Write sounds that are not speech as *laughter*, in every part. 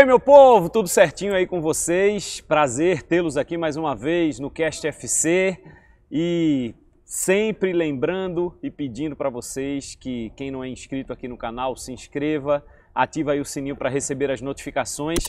Aí, meu povo, tudo certinho aí com vocês? Prazer tê-los aqui mais uma vez no Cast FC e sempre lembrando e pedindo para vocês que quem não é inscrito aqui no canal se inscreva, ativa aí o sininho para receber as notificações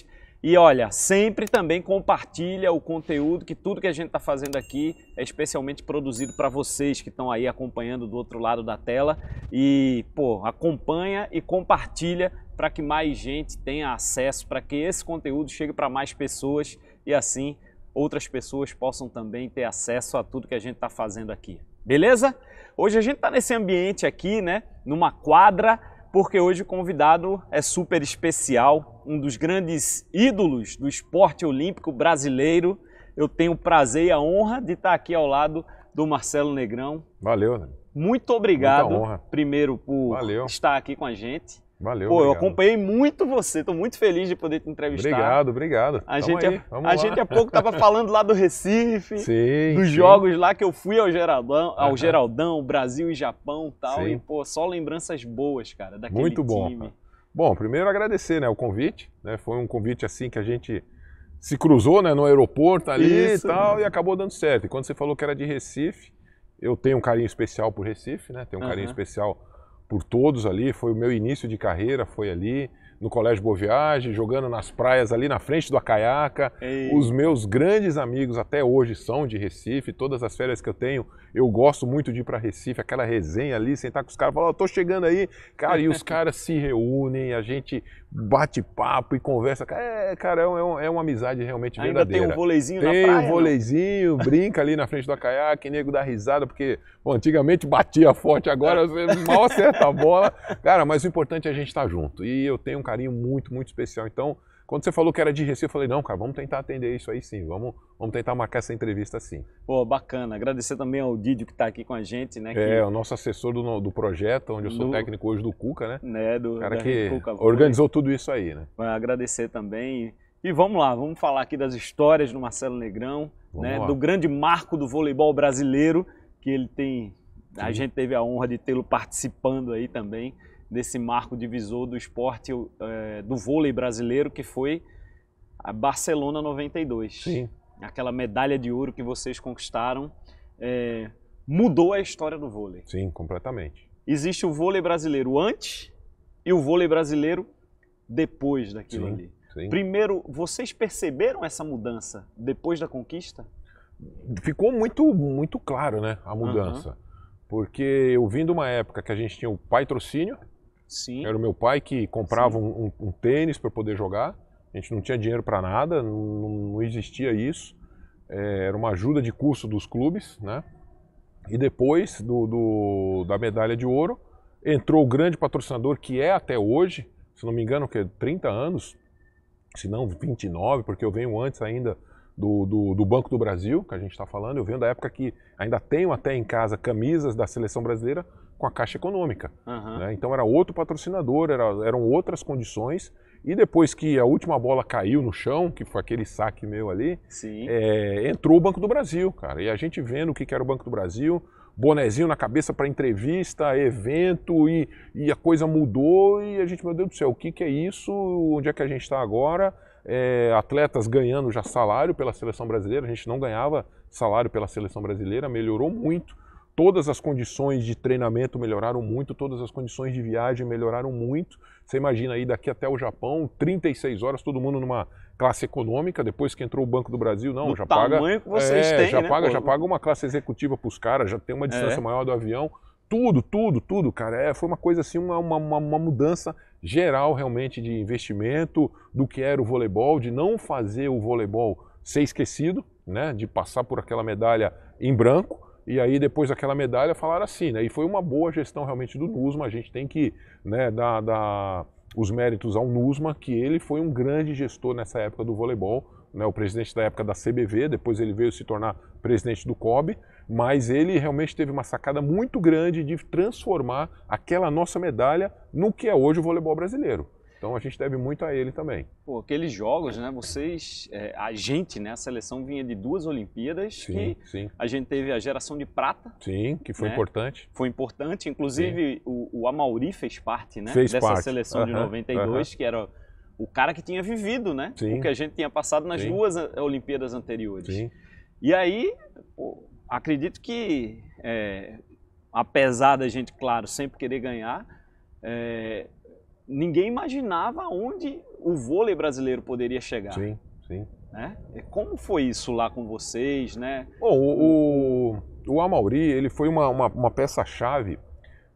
e olha, sempre também compartilha o conteúdo, que tudo que a gente está fazendo aqui é especialmente produzido para vocês que estão aí acompanhando do outro lado da tela. E, pô, acompanha e compartilha para que mais gente tenha acesso, para que esse conteúdo chegue para mais pessoas e assim outras pessoas possam também ter acesso a tudo que a gente está fazendo aqui. Beleza? Hoje a gente está nesse ambiente aqui, né? Numa quadra porque hoje o convidado é super especial, um dos grandes ídolos do esporte olímpico brasileiro. Eu tenho o prazer e a honra de estar aqui ao lado do Marcelo Negrão. Valeu, né? Muito obrigado, primeiro, por Valeu. estar aqui com a gente. Valeu. Pô, obrigado. eu acompanhei muito você, estou muito feliz de poder te entrevistar. Obrigado, obrigado. A, Tamo gente, aí, a, gente há pouco estava falando lá do Recife, *laughs* Sim, dos sim. jogos lá que eu fui ao Geraldão, ao Aham. Geraldão, Brasil e Japão e tal. Sim. E, pô, só lembranças boas, cara, daquele Muito bom. time. Bom, primeiro agradecer, né, o convite, né? Foi um convite assim que a gente se cruzou, né, no aeroporto ali Isso. e tal e acabou dando certo. E quando você falou que era de Recife, eu tenho um carinho especial por Recife, né? Tenho um carinho Aham. especial por todos ali. Foi o meu início de carreira, foi ali no Colégio Boa Viagem, jogando nas praias ali na frente do Acaiaca. Ei. Os meus grandes amigos até hoje são de Recife, todas as férias que eu tenho, eu gosto muito de ir para Recife, aquela resenha ali, sentar com os caras, falar, "Ó, tô chegando aí, cara, e os *laughs* caras se reúnem, a gente bate papo e conversa. É, cara, é, um- é uma amizade realmente Ainda verdadeira. tem um voleizinho Tem na praia? um não? voleizinho, brinca ali na frente do caiaque, nego dá risada, porque bom, antigamente batia forte, agora *laughs* você mal acerta a bola. Cara, mas o importante é a gente estar junto. E eu tenho um carinho muito, muito especial. Então, quando você falou que era de Recife, eu falei, não, cara, vamos tentar atender isso aí sim. Vamos, vamos tentar marcar essa entrevista sim. Pô, bacana. Agradecer também ao Didio que está aqui com a gente, né? É, que, o nosso assessor do, do projeto, onde eu sou Do- técnico hoje do Cuca, né? né, do O cara que Cuca organizou tudo isso aí, né? Vai agradecer também. E vamos lá, vamos falar aqui das histórias do Marcelo Negrão, Vamos né? lá. Do grande marco do voleibol brasileiro, que ele tem. A Sim. gente teve a honra de tê-lo participando aí também desse marco divisor do esporte eh, do vôlei brasileiro, que foi a Barcelona 92. Sim. Aquela medalha de ouro que vocês conquistaram eh, mudou a história do vôlei. Sim, completamente. Existe o vôlei brasileiro antes e o vôlei brasileiro depois daquilo Sim. ali. Sim. Primeiro, vocês perceberam essa mudança depois da conquista? ficou muito, muito claro, né, a mudança. Porque eu vim de uma época que a gente tinha o patrocínio, Sim. era o meu pai que comprava um, um- um tênis para poder jogar, a gente não tinha dinheiro para nada, não, não existia isso, É, era uma ajuda de custo dos clubes, né? E depois do, do- da medalha de ouro, entrou o grande patrocinador que é até hoje, se não me engano, que é 30 anos, se não 29, porque eu venho antes ainda do, do, do Banco do Brasil, que a gente está falando, eu venho da época que ainda tenho até em casa camisas da seleção brasileira com a Caixa Econômica. Aham. né? Então era outro patrocinador, era- eram outras condições. E depois que a última bola caiu no chão, que foi aquele saque meu ali, é, entrou o Banco do Brasil, cara. E a gente vendo o que que era o Banco do Brasil, bonezinho na cabeça para entrevista, evento, e, e a coisa mudou. E a gente, meu Deus do céu, o que, que é isso? Onde é que a gente está agora? É, atletas ganhando já salário pela seleção brasileira, a gente não ganhava salário pela seleção brasileira, melhorou muito. Todas as condições de treinamento melhoraram muito, todas as condições de viagem melhoraram muito. Você imagina aí daqui até o Japão, 36 horas, todo mundo numa classe econômica, depois que entrou o Banco do Brasil, não, Do já paga. que vocês é, têm, já né, paga, pô? já paga uma classe executiva para os caras, já tem uma distância É. maior do avião. Tudo, tudo, tudo, cara. É, foi uma coisa assim, uma, uma, uma- uma mudança geral realmente de investimento do que era o voleibol, de não fazer o voleibol ser esquecido, né? De passar por aquela medalha em branco. E aí depois daquela medalha falaram assim, né? E foi uma boa gestão realmente do NUSMA. A gente tem que né, dar, dar os méritos ao NUSMA, que ele foi um grande gestor nessa época do voleibol. Né, o presidente da época da CBV, depois ele veio se tornar presidente do COB, mas ele realmente teve uma sacada muito grande de transformar aquela nossa medalha no que é hoje o voleibol brasileiro. Então a gente deve muito a ele também. Pô, aqueles jogos, né? Vocês, é, a gente, né? A seleção vinha de duas Olimpíadas Sim, sim, a gente teve a geração de prata, sim, que foi Né? importante. foi importante. Inclusive o, o Amauri fez parte, né? Fez dessa parte. seleção de Aham, 92, que era o cara que tinha vivido, né? Sim. O que a gente tinha passado nas Sim. duas a- Olimpíadas anteriores. Sim. E aí, pô, acredito que, é, apesar da gente, claro, sempre querer ganhar, é, ninguém imaginava onde o vôlei brasileiro poderia chegar. Sim. Sim. Né? E Como foi isso lá com vocês, né? Bom, o, o, o Amauri, ele foi uma, uma, uma peça-chave,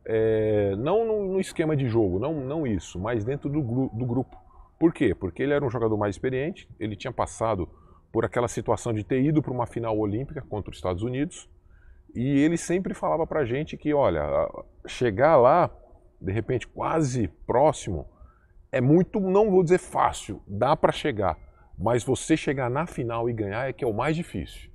é, não no, no esquema de jogo, não, não isso, mas dentro do, do grupo. Por quê? Porque ele era um jogador mais experiente, ele tinha passado por aquela situação de ter ido para uma final olímpica contra os Estados Unidos, e ele sempre falava pra gente que, olha, chegar lá, de repente quase próximo, é muito, não vou dizer fácil, dá para chegar, mas você chegar na final e ganhar é que é o mais difícil.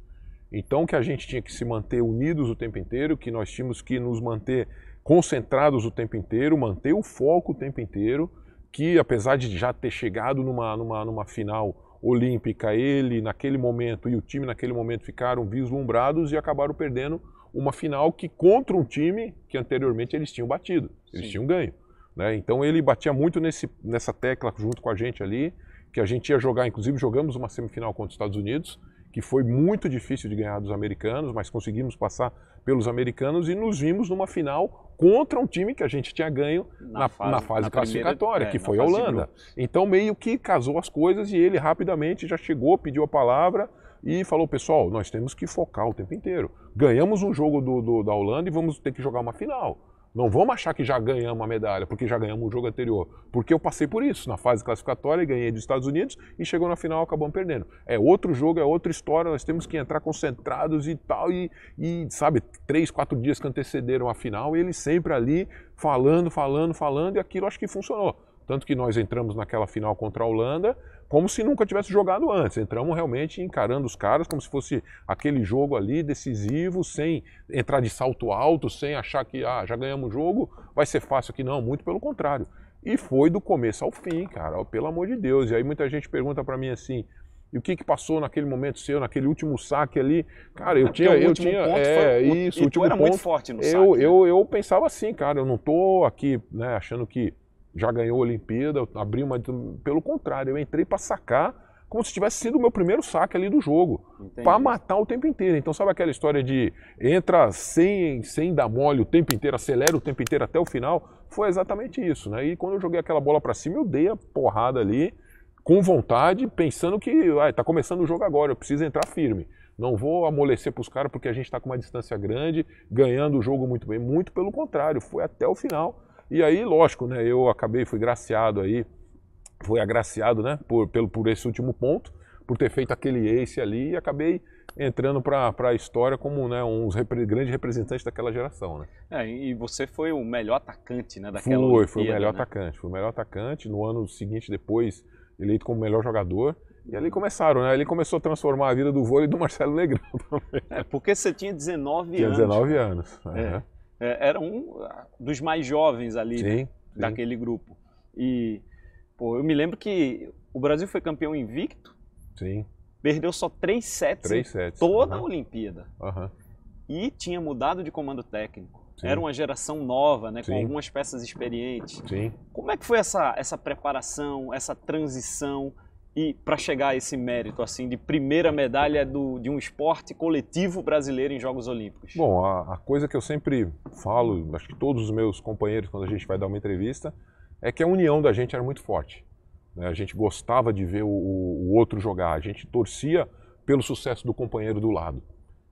Então que a gente tinha que se manter unidos o tempo inteiro, que nós tínhamos que nos manter concentrados o tempo inteiro, manter o foco o tempo inteiro, que apesar de já ter chegado numa, numa, numa final olímpica, ele naquele momento e o time naquele momento ficaram vislumbrados e acabaram perdendo uma final que contra um time que anteriormente eles tinham batido, eles Sim. tinham ganho. Né? Então ele batia muito nesse, nessa tecla junto com a gente ali, que a gente ia jogar, inclusive jogamos uma semifinal contra os Estados Unidos, que foi muito difícil de ganhar dos americanos, mas conseguimos passar pelos americanos e nos vimos numa final contra um time que a gente tinha ganho na, na fase, na primeira- classificatória, é, que na foi a fase Holanda. Então meio que casou as coisas e ele rapidamente já chegou, pediu a palavra e falou, pessoal, nós temos que focar o tempo inteiro. Ganhamos um jogo do, do- da Holanda e vamos ter que jogar uma final. Não vamos achar que já ganhamos a medalha, porque já ganhamos o jogo anterior. Porque eu passei por isso, na fase classificatória, ganhei dos Estados Unidos e chegou na final acabamos perdendo. É outro jogo, é outra história, nós temos que entrar concentrados e tal. E, e, sabe, três, quatro dias que antecederam a final, e ele sempre ali falando, falando, falando, e aquilo acho que funcionou. Tanto que nós entramos naquela final contra a Holanda como se nunca tivesse jogado antes. Entramos realmente encarando os caras como se fosse aquele jogo ali decisivo, sem entrar de salto alto, sem achar que ah, já ganhamos o jogo, vai ser fácil aqui. Não, muito pelo contrário. E foi do começo ao fim, cara, pelo amor de Deus. E aí muita gente pergunta pra mim assim, e o que, que passou naquele momento seu, naquele último saque ali? Cara, eu Porque tinha, eu tinha, é, foi- isso, o último era ponto. muito forte no eu, saque, né? eu, eu pensava assim, cara, eu não tô aqui, né, achando que já ganhou a Olimpíada, abri uma, pelo contrário, eu entrei pra sacar como se tivesse sido o meu primeiro saque ali do jogo. Pra matar o tempo inteiro. Então sabe aquela história de entra sem sem dar mole o tempo inteiro, acelera o tempo inteiro até o final? Foi exatamente isso, né? E quando eu joguei aquela bola pra cima, eu dei a porrada ali com vontade, pensando que ah, tá começando o jogo agora, eu preciso entrar firme. Não vou amolecer pros caras porque a gente tá com uma distância grande, ganhando o jogo muito bem. Muito pelo contrário, foi até o final. E aí, lógico, né? Eu acabei, fui graciado aí, fui agraciado, né? Por, pelo, por esse último ponto, por ter feito aquele ace ali e acabei entrando para a história como né, um dos repre- grandes representantes daquela geração, né? É, e você foi o melhor atacante, né, daquela Fui, fui o melhor né? atacante, fui o melhor atacante. No ano seguinte, depois, eleito como melhor jogador. E ali começaram, né? Ali começou a transformar a vida do vôlei do Marcelo Negrão *laughs* também. É, porque você tinha 19 Tinha anos. 19 anos. É. Aham. É, era um ah, dos mais jovens ali né, Sim, sim. daquele grupo. E, pô, eu me lembro que o Brasil foi campeão invicto, Sim, perdeu só três sets três sets. toda a Aham, Olimpíada. aham. E tinha mudado de comando técnico. Sim. Era uma geração nova, né, com algumas peças experientes. Como é que foi essa, essa preparação, essa transição e para chegar a esse mérito assim de primeira medalha do, de um esporte coletivo brasileiro em Jogos Olímpicos? Bom, a, a coisa que eu sempre falo, acho que todos os meus companheiros, quando a gente vai dar uma entrevista, é que a união da gente era muito forte. né? A gente gostava de ver o, o outro jogar, a gente torcia pelo sucesso do companheiro do lado.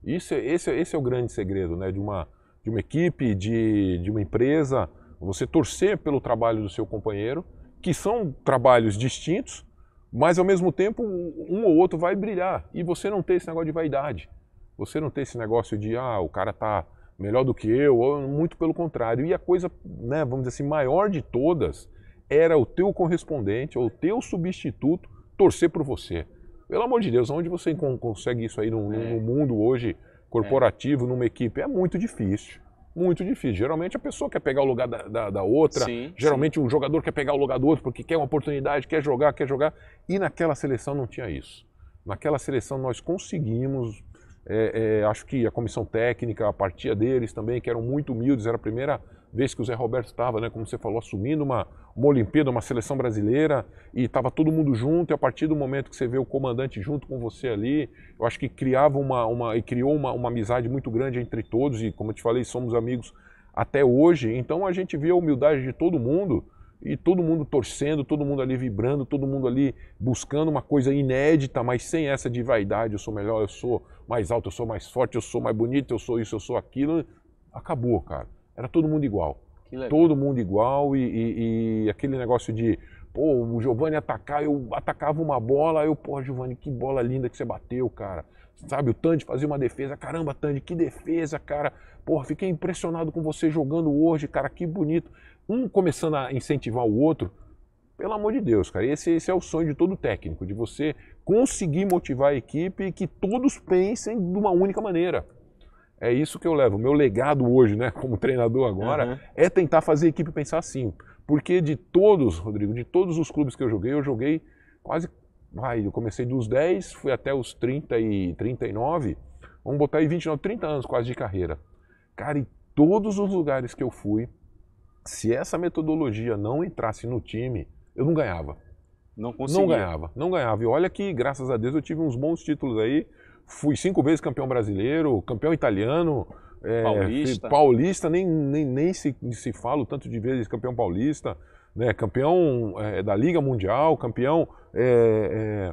Isso, é- esse, é- esse é o grande segredo né? de, uma, de uma equipe, de, de uma empresa, você torcer pelo trabalho do seu companheiro, que são trabalhos distintos, mas ao mesmo tempo um ou outro vai brilhar. E você não ter esse negócio de vaidade. Você não ter esse negócio de, ah, o cara tá melhor do que eu, ou muito pelo contrário. E a coisa, né, vamos dizer assim, maior de todas era o teu correspondente ou o teu substituto torcer por você. Pelo amor de Deus, onde você con- consegue isso aí no, no- É. no mundo hoje corporativo, numa equipe? É muito difícil. Muito difícil. Geralmente a pessoa quer pegar o lugar da, da- da outra, Sim, Geralmente um jogador quer pegar o lugar do outro porque quer uma oportunidade, quer jogar, quer jogar. E naquela seleção não tinha isso. Naquela seleção nós conseguimos, é, é, acho que a comissão técnica, a partia deles também, que eram muito humildes, era a primeira vez que o Zé Roberto estava, né, como você falou, assumindo uma, uma Olimpíada, uma seleção brasileira, e estava todo mundo junto, e a partir do momento que você vê o comandante junto com você ali, eu acho que criava uma, uma e criou uma, uma amizade muito grande entre todos, e como eu te falei, somos amigos até hoje, então a gente vê a humildade de todo mundo, e todo mundo torcendo, todo mundo ali vibrando, todo mundo ali buscando uma coisa inédita, mas sem essa de vaidade, eu sou melhor, eu sou mais alto, eu sou mais forte, eu sou mais bonito, eu sou isso, eu sou aquilo. Acabou, cara. Era todo mundo igual. Todo mundo igual e, e, e, aquele negócio de, pô, o Giovanni atacar, eu atacava uma bola, eu, pô, Giovanni, que bola linda que você bateu, cara. Sabe, o Tandy fazia uma defesa, caramba, Tandy, que defesa, cara. Porra, fiquei impressionado com você jogando hoje, cara, que bonito. Um começando a incentivar o outro, pelo amor de Deus, cara. Esse, esse é o sonho de todo técnico, de você conseguir motivar a equipe e que todos pensem de uma única maneira. É isso que eu levo. O meu legado hoje, né, *laughs* como treinador agora, uhum. é tentar fazer a equipe pensar assim. Porque de todos, Rodrigo, de todos os clubes que eu joguei, eu joguei quase. Vai, eu comecei dos 10, fui até os 30 e 39. Vamos botar aí 29, 30 anos quase de carreira. Cara, em todos os lugares que eu fui, se essa metodologia não entrasse no time, eu não ganhava. Não conseguia. Não ganhava, não ganhava. E olha que, graças a Deus, eu tive uns bons títulos aí fui cinco vezes campeão brasileiro, campeão italiano, é, paulista, paulista nem, nem, nem se, se fala tanto de vezes campeão paulista, né, campeão é, da Liga Mundial, campeão é,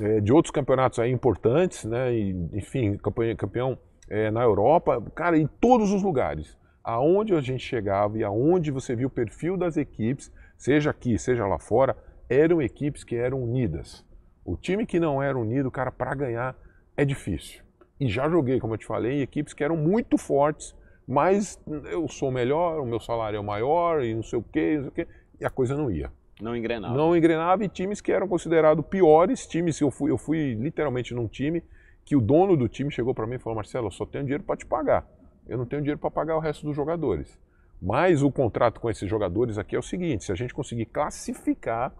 é, é de outros campeonatos aí importantes, né, e, enfim, campeão, campeão é, na Europa, cara, em todos os lugares. Aonde a gente chegava e aonde você viu o perfil das equipes, seja aqui, seja lá fora, eram equipes que eram unidas. O time que não era unido, cara, para ganhar é difícil. E já joguei, como eu te falei, em equipes que eram muito fortes, mas eu sou melhor, o meu salário é maior e não sei o quê, não sei o quê, e a coisa não ia. Não engrenava. Não engrenava e times que eram considerados piores, times eu fui, eu fui literalmente num time que o dono do time chegou para mim e falou: Marcelo, eu só tenho dinheiro para te pagar. Eu não tenho dinheiro para pagar o resto dos jogadores. Mas o contrato com esses jogadores aqui é o seguinte: se a gente conseguir classificar,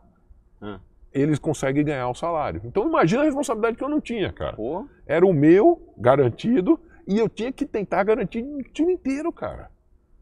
ah eles conseguem ganhar o salário. Então imagina a responsabilidade que eu não tinha, cara. Pô. Era o meu garantido e eu tinha que tentar garantir o time inteiro, cara.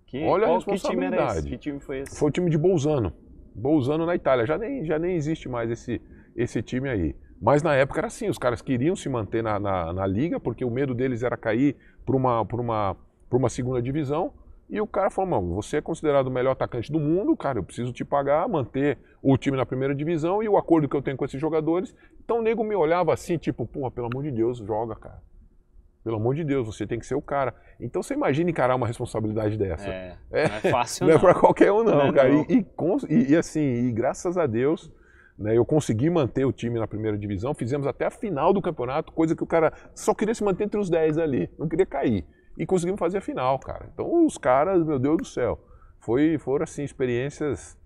Que, Olha a responsabilidade. Que time foi esse? Foi o time de Bolzano. Bolzano na Itália. Já nem, já nem existe mais esse, esse time aí. Mas na época era assim, os caras queriam se manter na, na, na liga, porque o medo deles era cair para uma, uma, uma segunda divisão. E o cara falou, mano, você é considerado o melhor atacante do mundo, cara, eu preciso te pagar, manter o time na primeira divisão e o acordo que eu tenho com esses jogadores. Então o nego me olhava assim, tipo, porra, pelo amor de Deus, joga, cara. Pelo amor de Deus, você tem que ser o cara. Então você imagina encarar uma responsabilidade dessa. É, é não é fácil não. *laughs* não é pra qualquer um não, não é cara. Não. E, e, e, assim, e graças a Deus, né, eu consegui manter o time na primeira divisão, fizemos até a final do campeonato, coisa que o cara só queria se manter entre os 10 ali, não queria cair e conseguimos fazer a final, cara. Então os caras, meu Deus do céu, foi, foram assim experiências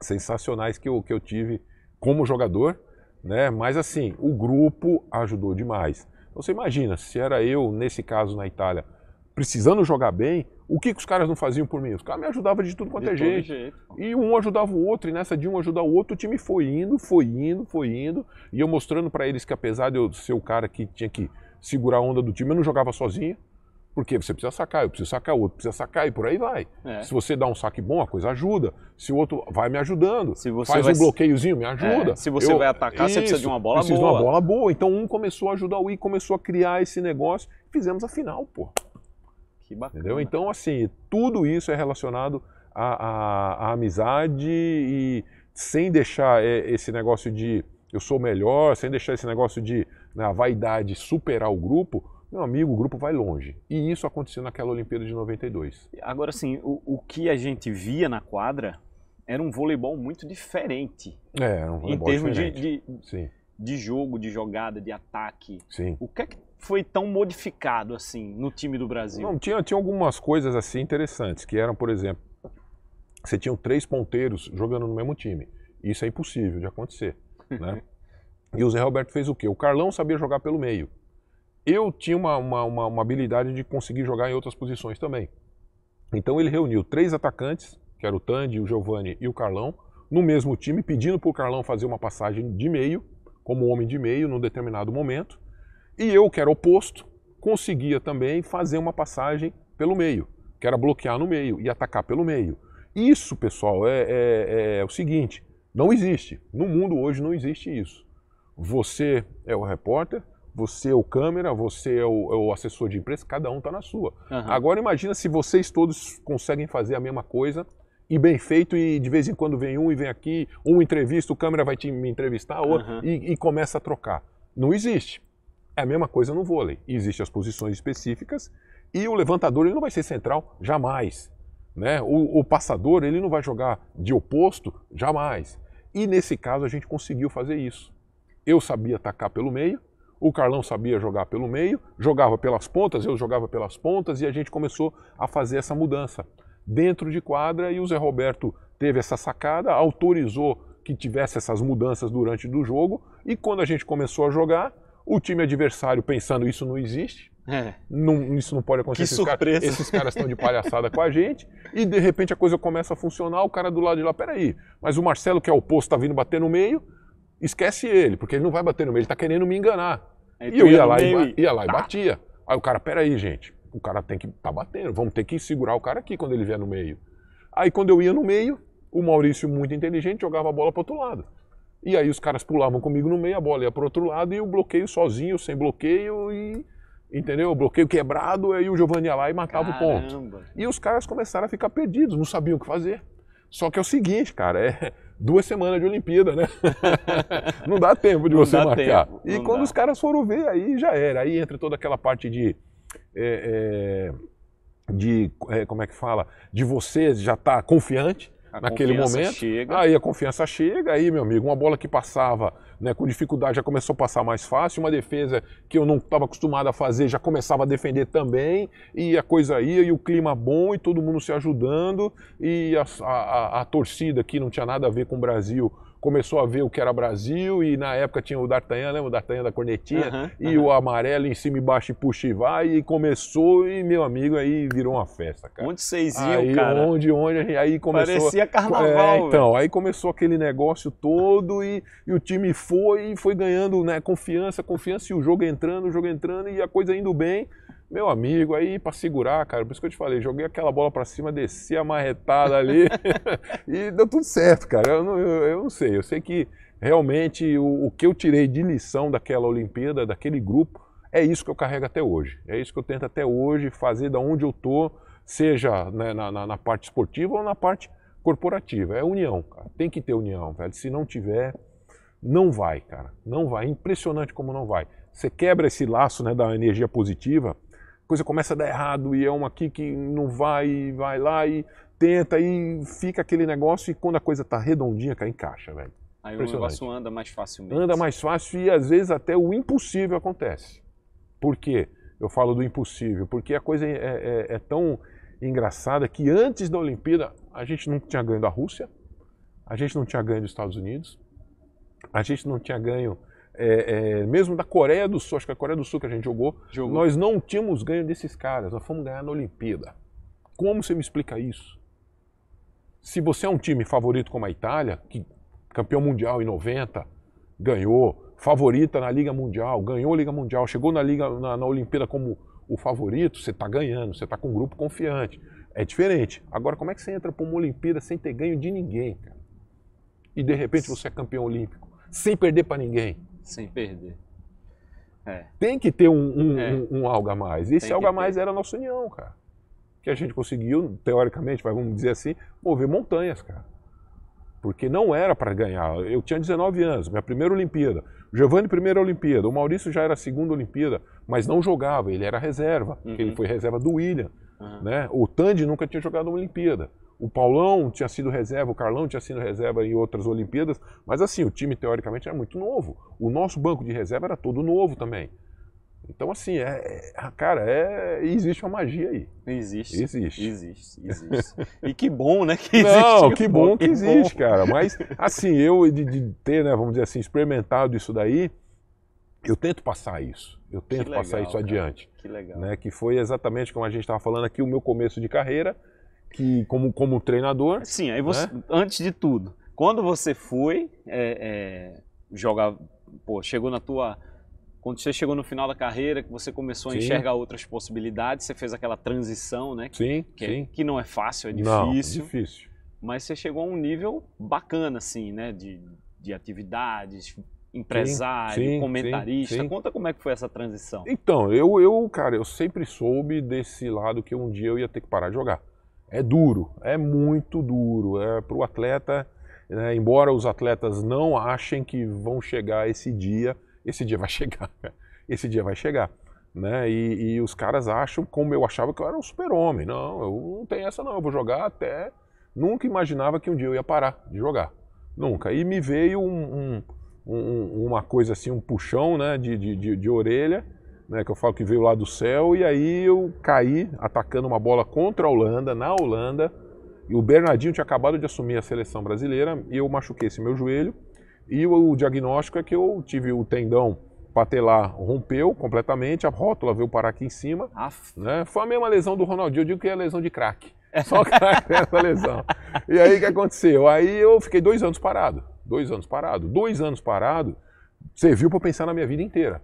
sensacionais que eu, que eu tive como jogador, né? Mas assim, o grupo ajudou demais. Então, você imagina, se era eu, nesse caso na Itália, precisando jogar bem, o que, que os caras não faziam por mim? Os caras me ajudavam de tudo quanto de é jeito. jeito. E um ajudava o outro, e nessa de um ajudar o outro, o time foi indo, foi indo, foi indo. E eu mostrando para eles que apesar de eu ser o cara que tinha que segurar a onda do time, eu não jogava sozinho. Porque você precisa sacar, eu preciso sacar, o outro precisa sacar e por aí vai. É. Se você dá um saque bom, a coisa ajuda. Se o outro vai me ajudando, faz um bloqueiozinho, me ajuda. É. Se você eu, vai atacar, isso, você precisa de uma bola boa. Precisa de uma bola boa. Então um começou a ajudar o I, começou a criar esse negócio. Fizemos a final, pô. Que bacana. Entendeu? Então, assim, tudo isso é relacionado à, à, à amizade e sem deixar é, esse negócio de eu sou melhor, sem deixar esse negócio de na vaidade superar o grupo, meu amigo, o grupo vai longe. E isso aconteceu naquela Olimpíada de 92. Agora, sim, o, o que a gente via na quadra era um voleibol muito diferente. É, era um voleibol Em termos diferente. de, de, de jogo, de jogada, de ataque. Sim. O que é que foi tão modificado assim no time do Brasil? Não, tinha, tinha algumas coisas assim interessantes, que eram, por exemplo, você tinha três ponteiros jogando no mesmo time. Isso é impossível de acontecer. Né? *laughs* e o Zé Roberto fez o quê? O Carlão sabia jogar pelo meio eu tinha uma, uma, uma, uma habilidade de conseguir jogar em outras posições também. Então ele reuniu três atacantes, que era o Tandy, o Giovanni e o Carlão, no mesmo time, pedindo para o Carlão fazer uma passagem de meio, como homem de meio, num determinado momento. E eu, que era oposto, conseguia também fazer uma passagem pelo meio, que era bloquear no meio e atacar pelo meio. Isso, pessoal, é, é, é o seguinte: não existe. No mundo hoje não existe isso. Você é o repórter, você é o câmera, você é o, é o assessor de imprensa, cada um está na sua. Uhum. Agora imagina se vocês todos conseguem fazer a mesma coisa e bem feito e de vez em quando vem um e vem aqui, um entrevista, o câmera vai te, me entrevistar, outro, uhum. e, e começa a trocar. Não existe. É a mesma coisa no vôlei. Existem as posições específicas e o levantador ele não vai ser central jamais. Né? O, o, passador ele não vai jogar de oposto jamais. E nesse caso a gente conseguiu fazer isso. Eu sabia atacar pelo meio, o Carlão sabia jogar pelo meio, jogava pelas pontas, eu jogava pelas pontas e a gente começou a fazer essa mudança dentro de quadra e o Zé Roberto teve essa sacada, autorizou que tivesse essas mudanças durante do jogo e quando a gente começou a jogar, o time adversário pensando isso não existe, é. não, isso não pode acontecer, que esses, surpresa. Caras, esses caras estão de palhaçada com a gente e de repente a coisa começa a funcionar, o cara do lado de lá, peraí, mas o Marcelo que é o posto está vindo bater no meio, esquece ele, porque ele não vai bater no meio, ele está querendo me enganar. e eu ia lá e, ia lá e batia. Aí o cara, peraí gente, o cara tem que tá batendo, vamos ter que segurar o cara aqui quando ele vier no meio. Aí quando eu ia no meio, o Maurício, muito inteligente, jogava a bola para outro lado. E aí os caras pulavam comigo no meio, a bola ia para outro lado e o bloqueio sozinho, sem bloqueio e. Entendeu? O bloqueio quebrado, aí o Giovanni ia lá e matava Caramba. o ponto. E os caras começaram a ficar perdidos, não sabiam o que fazer. Só que é o seguinte, cara, é duas semanas de Olimpíada, né? *laughs* não dá tempo de não você marcar. Tempo, e quando dá. os caras foram ver, aí já era. Aí entra toda aquela parte de é, é, de, é, como é que fala, de você já estar tá confiante a naquele momento. Chega. Aí a confiança chega, aí, meu amigo, uma bola que passava né, com dificuldade já começou a passar mais fácil, uma defesa que eu não estava acostumado a fazer já começava a defender também, e a coisa ia, e o clima bom, e todo mundo se ajudando, e a, a, a torcida que não tinha nada a ver com o Brasil começou a ver o que era Brasil e na época tinha o D'Artagnan, lembra o D'Artagnan da cornetinha? Uhum, e uhum. o amarelo em cima e baixo e puxa e vai e começou e meu amigo aí virou uma festa, cara. Onde vocês iam, aí, cara? Onde, onde, aí começou... Parecia carnaval, é, Então, aí começou aquele negócio todo e, e o time foi e foi ganhando né, confiança, confiança e o jogo entrando, o jogo entrando e a coisa indo bem. Meu amigo, aí para segurar, cara, por isso que eu te falei, joguei aquela bola para cima, desci a marretada ali *laughs* e deu tudo certo, cara. Eu não, eu, eu não sei, eu sei que realmente o, o, que eu tirei de lição daquela Olimpíada, daquele grupo, é isso que eu carrego até hoje. É isso que eu tento até hoje fazer da onde eu tô, seja né, na, na, na parte esportiva ou na parte corporativa. É união, cara. Tem que ter união, velho. Se não tiver, não vai, cara. Não vai. Impressionante como não vai. Você quebra esse laço né, da energia positiva, coisa começa a dar errado e é uma aqui que não vai, vai lá e tenta e fica aquele negócio e quando a coisa tá redondinha, cara, encaixa, velho. Aí o negócio anda mais facilmente. Anda mais fácil e às vezes até o impossível acontece. Por quê? Eu falo do impossível, porque a coisa é, é, é tão engraçada que antes da Olimpíada a gente não tinha ganho da Rússia, a gente não tinha ganho dos Estados Unidos, a gente não tinha ganho é, é, mesmo da Coreia do Sul, acho que a Coreia do Sul que a gente jogou, jogou, nós não tínhamos ganho desses caras, nós fomos ganhar na Olimpíada. Como você me explica isso? Se você é um time favorito como a Itália, que campeão mundial em 90, ganhou, favorita na Liga Mundial, ganhou a Liga Mundial, chegou na Liga na, na Olimpíada como o favorito, você está ganhando, você está com um grupo confiante. É diferente. Agora, como é que você entra para uma Olimpíada sem ter ganho de ninguém, cara? E de repente você é campeão olímpico, sem perder para ninguém? Sem perder. É. Tem que ter um, um, é. um, um algo a mais. E esse algo a mais ter. era a nossa união, cara. Que a gente conseguiu, teoricamente, vamos dizer assim, mover montanhas, cara. Porque não era para ganhar. Eu tinha 19 anos, minha primeira Olimpíada. O Giovanni, primeira Olimpíada. O Maurício já era a segunda Olimpíada, mas não jogava, ele era reserva. Uhum. Ele foi reserva do William. Uhum. Né? O Tandy nunca tinha jogado uma Olimpíada. O Paulão tinha sido reserva, o Carlão tinha sido reserva em outras Olimpíadas, mas assim, o time teoricamente era muito novo. O nosso banco de reserva era todo novo também. Então, assim, é, é cara, é, existe uma magia aí. Existe. Existe. Existe, existe. E que bom, né? Que *laughs* existe. Não, que bom que, que existe, bom. cara. Mas, assim, eu de, de, ter, né, vamos dizer assim, experimentado isso daí, eu tento passar isso. Eu tento legal, passar isso cara. adiante. Que legal. Né, que foi exatamente como a gente estava falando aqui, o meu começo de carreira que como, como treinador. Sim, aí você, né? antes de tudo, quando você foi é, é, jogar, pô, chegou na tua quando você chegou no final da carreira, que você começou a Sim. enxergar outras possibilidades, você fez aquela transição, né? Sim, Que, sim. que não é fácil, é Não, difícil, difícil. mas você chegou a um nível bacana, assim, né? De, de atividades, empresário, sim, comentarista. sim, sim. Conta como é que foi essa transição. Então, eu, eu, cara, eu sempre soube desse lado que um dia eu ia ter que parar de jogar. É duro, é muito duro. É para o atleta, né, embora os atletas não achem que vão chegar esse dia, esse dia vai *laughs* chegar. Esse dia vai chegar. Né? E, e os caras acham, como eu achava que eu era um super-homem. Não, eu não tenho essa não, eu vou jogar até. Nunca imaginava que um dia eu ia parar de jogar. Nunca. E me veio um- um- um- uma coisa assim, um puxão né, de, de, de, de orelha, né, que eu falo que veio lá do céu, e aí eu caí atacando uma bola contra a Holanda, na Holanda, e o Bernardinho tinha acabado de assumir a seleção brasileira, e eu machuquei esse meu joelho, e o, o diagnóstico é que eu tive o tendão patelar rompeu completamente, a rótula veio parar aqui em cima, né? Foi a mesma lesão do Ronaldinho, eu digo que é lesão de craque. Só craque tem *laughs* essa lesão. E aí o que aconteceu? Aí eu fiquei dois anos parado. Dois anos parado. Dois anos parado serviu para pensar na minha vida inteira.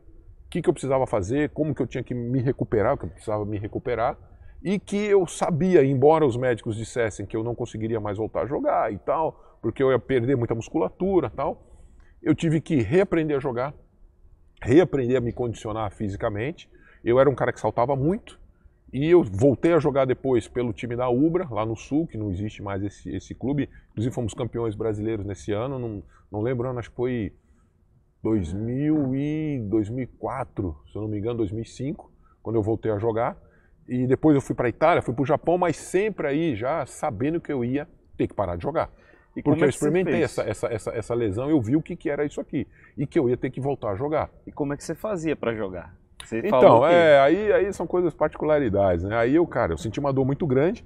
Que, que eu precisava fazer, como que eu tinha que me recuperar, que eu precisava me recuperar. E que eu sabia, embora os médicos dissessem que eu não conseguiria mais voltar a jogar e tal, porque eu ia perder muita musculatura e tal, eu tive que reaprender a jogar, reaprender a me condicionar fisicamente. Eu era um cara que saltava muito e eu voltei a jogar depois pelo time da Ubra, lá no Sul, que não existe mais esse, esse clube. Inclusive fomos campeões brasileiros nesse ano, não, não lembro, acho que foi 2000 e 2004, se eu não me engano, 2005, quando eu voltei a jogar. E depois eu fui para a Itália, fui para o Japão, mas sempre aí já sabendo que eu ia ter que parar de jogar. e Porque é eu experimentei essa, essa, essa, essa lesão, eu vi o que, que era isso aqui. E que eu ia ter que voltar a jogar. E como é que você fazia pra jogar? Você Então, é, aí, aí são coisas particularidades, né? Aí eu, cara, eu senti uma dor muito grande,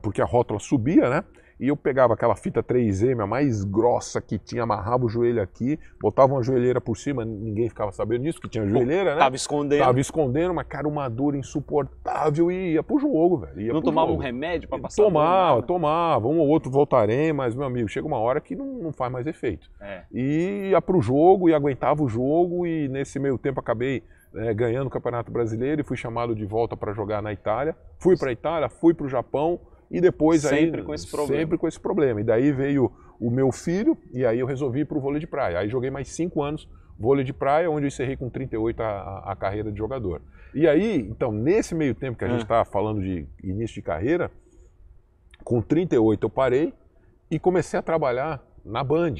porque a rótula subia, né? E eu pegava aquela fita 3M, a mais grossa que tinha, amarrava o joelho aqui, botava uma joelheira por cima, ninguém ficava sabendo disso, que tinha joelheira, né? Tava escondendo. Tava escondendo, mas, cara, uma dor insuportável e ia pro jogo, velho. ia não tomava um jogo. remédio pra passar Tomava, dor, tomava, um ou outro voltarei, mas, meu amigo, chega uma hora que não, não faz mais efeito. É. E ia pro jogo e aguentava o jogo e nesse meio tempo acabei eh, ganhando o Campeonato Brasileiro e fui chamado de volta para jogar na Itália. Fui para a Itália, fui para o Japão e depois aí Sempre com esse problema. sempre com esse problema. E daí veio o meu filho e aí eu resolvi ir para o vôlei de praia. Aí joguei mais cinco anos vôlei de praia, onde eu encerrei com 38 a, a, a carreira de jogador. E aí, então, nesse meio tempo que a Ah. gente está falando de início de carreira, com 38 eu parei e comecei a trabalhar na Band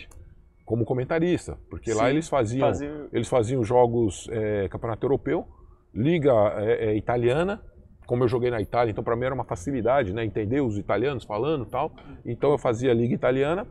como comentarista, porque lá Sim, eles faziam Fazia... eles faziam jogos é, campeonato europeu, liga é, é, italiana. Como eu joguei na Itália, então para mim era uma facilidade, né, entender os italianos falando, tal. Então eu fazia liga italiana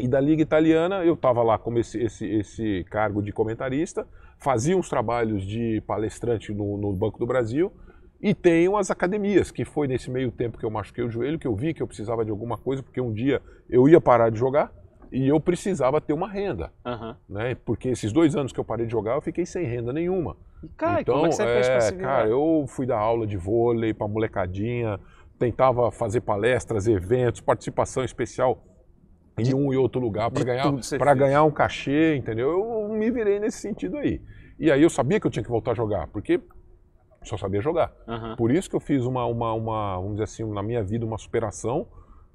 e da liga italiana eu estava lá como esse, esse, esse cargo de comentarista, fazia uns trabalhos de palestrante no, no Banco do Brasil e tenho as academias, que foi nesse meio tempo que eu machuquei o joelho, que eu vi que eu precisava de alguma coisa, porque um dia eu ia parar de jogar e eu precisava ter uma renda, Aham. né? Porque esses dois anos que eu parei de jogar, eu fiquei sem renda nenhuma. E, cara, então, como é que você fez pra é, se virar? cara, eu fui dar aula de vôlei pra molecadinha, tentava fazer palestras, eventos, participação especial em um e outro lugar para de ganhar, pra ganhar um cachê, entendeu? Eu me virei nesse sentido aí. E aí eu sabia que eu tinha que voltar a jogar, porque só sabia jogar. Aham. Por isso que eu fiz uma, uma, uma, vamos dizer assim, na minha vida, uma superação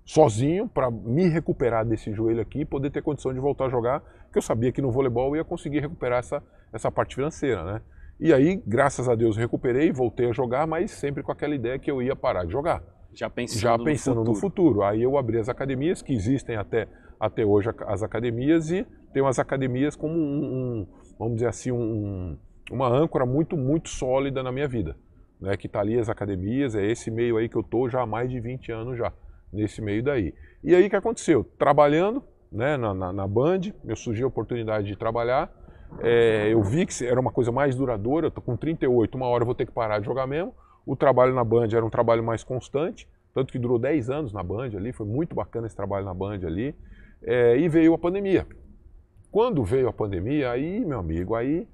sozinho para me recuperar desse joelho aqui e poder ter condição de voltar a jogar, porque eu sabia que no voleibol eu ia conseguir recuperar essa, essa parte financeira, né? E aí, graças a Deus, recuperei, voltei a jogar, mas sempre com aquela ideia que eu ia parar de jogar. Já pensando, Já no pensando no futuro. futuro. Aí eu abri as academias, que existem até, até hoje as academias, e tenho as academias como um, um- vamos dizer assim, um- uma âncora muito, muito sólida na minha vida. Né? Que está ali as academias, é esse meio aí que eu estou já há mais de 20 anos já, nesse meio daí. E aí o que aconteceu? Trabalhando né, na, na, na Band, me surgiu a oportunidade de trabalhar, é, eu vi que era uma coisa mais duradoura, eu tô com 38, uma hora eu vou ter que parar de jogar mesmo. O trabalho na Band era um trabalho mais constante, tanto que durou 10 anos na Band ali, foi muito bacana esse trabalho na Band ali. É, e veio a pandemia. Quando veio a pandemia, aí, meu amigo, aí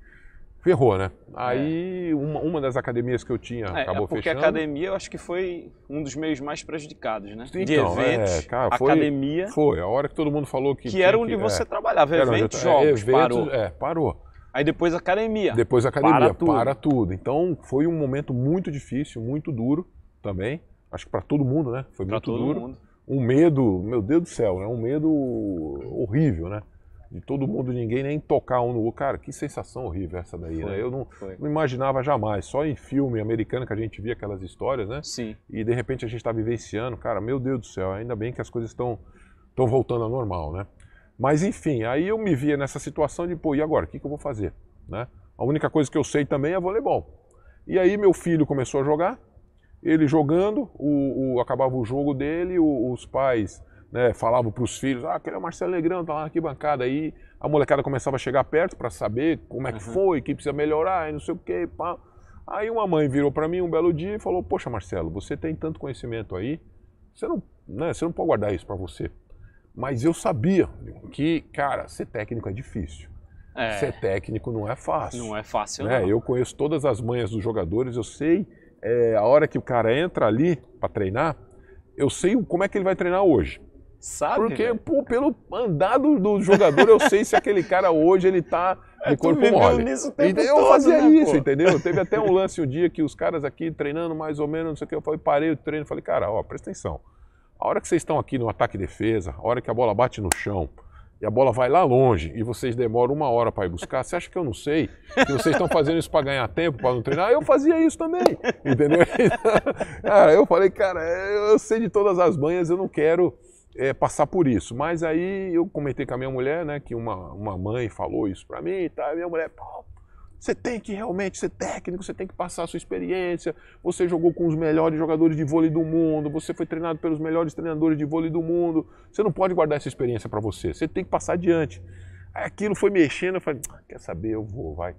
ferrou, né? Aí uma, uma das academias que eu tinha É, acabou porque fechando. a academia eu acho que foi um dos meios mais prejudicados, né? de Então, é, eventos, cara, foi- academia, Foi, a hora que todo mundo falou que. que era onde é, você trabalhava, onde eu eventos, jogos, eventos, parou. É, parou. Aí depois academia. Depois academia, Para tudo. para tudo. Então foi um momento muito difícil, muito duro também. Acho que para todo mundo, né? Foi Pra muito todo duro. mundo. Um medo, meu Deus do céu, né? Um medo horrível, né? De todo mundo, ninguém nem tocar um no outro. Cara, que sensação horrível essa daí, Foi, né? Eu não, não imaginava jamais. Só em filme americano que a gente via aquelas histórias, né? Sim. E de repente a gente está vivenciando, cara, meu Deus do céu, ainda bem que as coisas estão estão voltando ao normal, né? Mas enfim, aí eu me via nessa situação de, pô, e agora? O que, que eu vou fazer? Né? A única coisa que eu sei também é voleibol. E aí meu filho começou a jogar, ele jogando, o, o- acabava o jogo dele, o- os pais né, falavam para os filhos, ah, aquele é o Marcelo Negrão, tá lá na arquibancada. Aí a molecada começava a chegar perto para saber como é que Uhum. foi, que precisa melhorar, e não sei o quê, pá. Aí uma mãe virou para mim um belo dia e falou, poxa Marcelo, você tem tanto conhecimento aí, você não, né, você não pode guardar isso para você. Mas eu sabia que, cara, ser técnico é difícil. É, Ser técnico não é fácil. não é fácil, né? não. Eu conheço todas as manhas dos jogadores, eu sei é, a hora que o cara entra ali para treinar, eu sei como é que ele vai treinar hoje. Sabe? Porque, pô, pelo andar do, do jogador, eu sei se aquele cara hoje ele tá de *laughs* É, corpo mole. nisso E eu todo, fazia né, isso, pô? entendeu? Teve até um lance um dia que os caras aqui treinando mais ou menos, não sei o que, eu falei, parei o treino, falei, cara, ó, presta atenção. A hora que vocês estão aqui no ataque e defesa, a hora que a bola bate no chão, e a bola vai lá longe e vocês demoram uma hora para ir buscar, você acha que eu não sei? Que vocês estão fazendo isso para ganhar tempo, para não treinar? Eu fazia isso também, entendeu? *laughs* cara, eu falei, cara, eu sei de todas as manhas, eu não quero é, passar por isso. Mas aí eu comentei com a minha mulher, né, que uma, uma mãe falou isso para mim e tal, e minha mulher, pô, você tem que realmente ser técnico, você tem que passar a sua experiência. Você jogou com os melhores jogadores de vôlei do mundo, você foi treinado pelos melhores treinadores de vôlei do mundo. Você não pode guardar essa experiência para você, você tem que passar adiante. Aí aquilo foi mexendo, eu falei, "Ah, quer saber, eu vou, vai.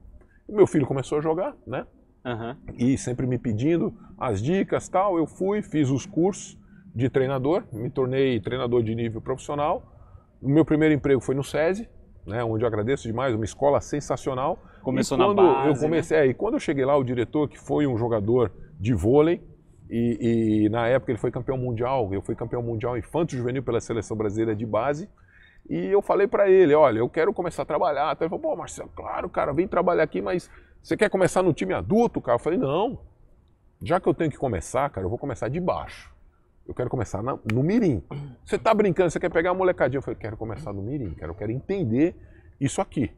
O meu filho começou a jogar, né? Aham. e sempre me pedindo as dicas tal. Eu fui, fiz os cursos de treinador, me tornei treinador de nível profissional. O meu primeiro emprego foi no SESI, né, onde eu agradeço demais, uma escola sensacional. Começou na base, eu comecei, é, e quando eu cheguei lá, o diretor, que foi um jogador de vôlei, e, e na época ele foi campeão mundial, eu fui campeão mundial infanto juvenil pela seleção brasileira de base. E eu falei pra ele, olha, eu quero começar a trabalhar. Então ele falou, pô, Marcelo, claro, cara, vem trabalhar aqui, mas você quer começar no time adulto, cara? Eu falei, não. Já que eu tenho que começar, cara, eu vou começar de baixo. Eu quero começar na- no mirim. Você tá brincando, você quer pegar a molecadinha? Eu falei, quero começar no mirim. Eu quero entender isso aqui.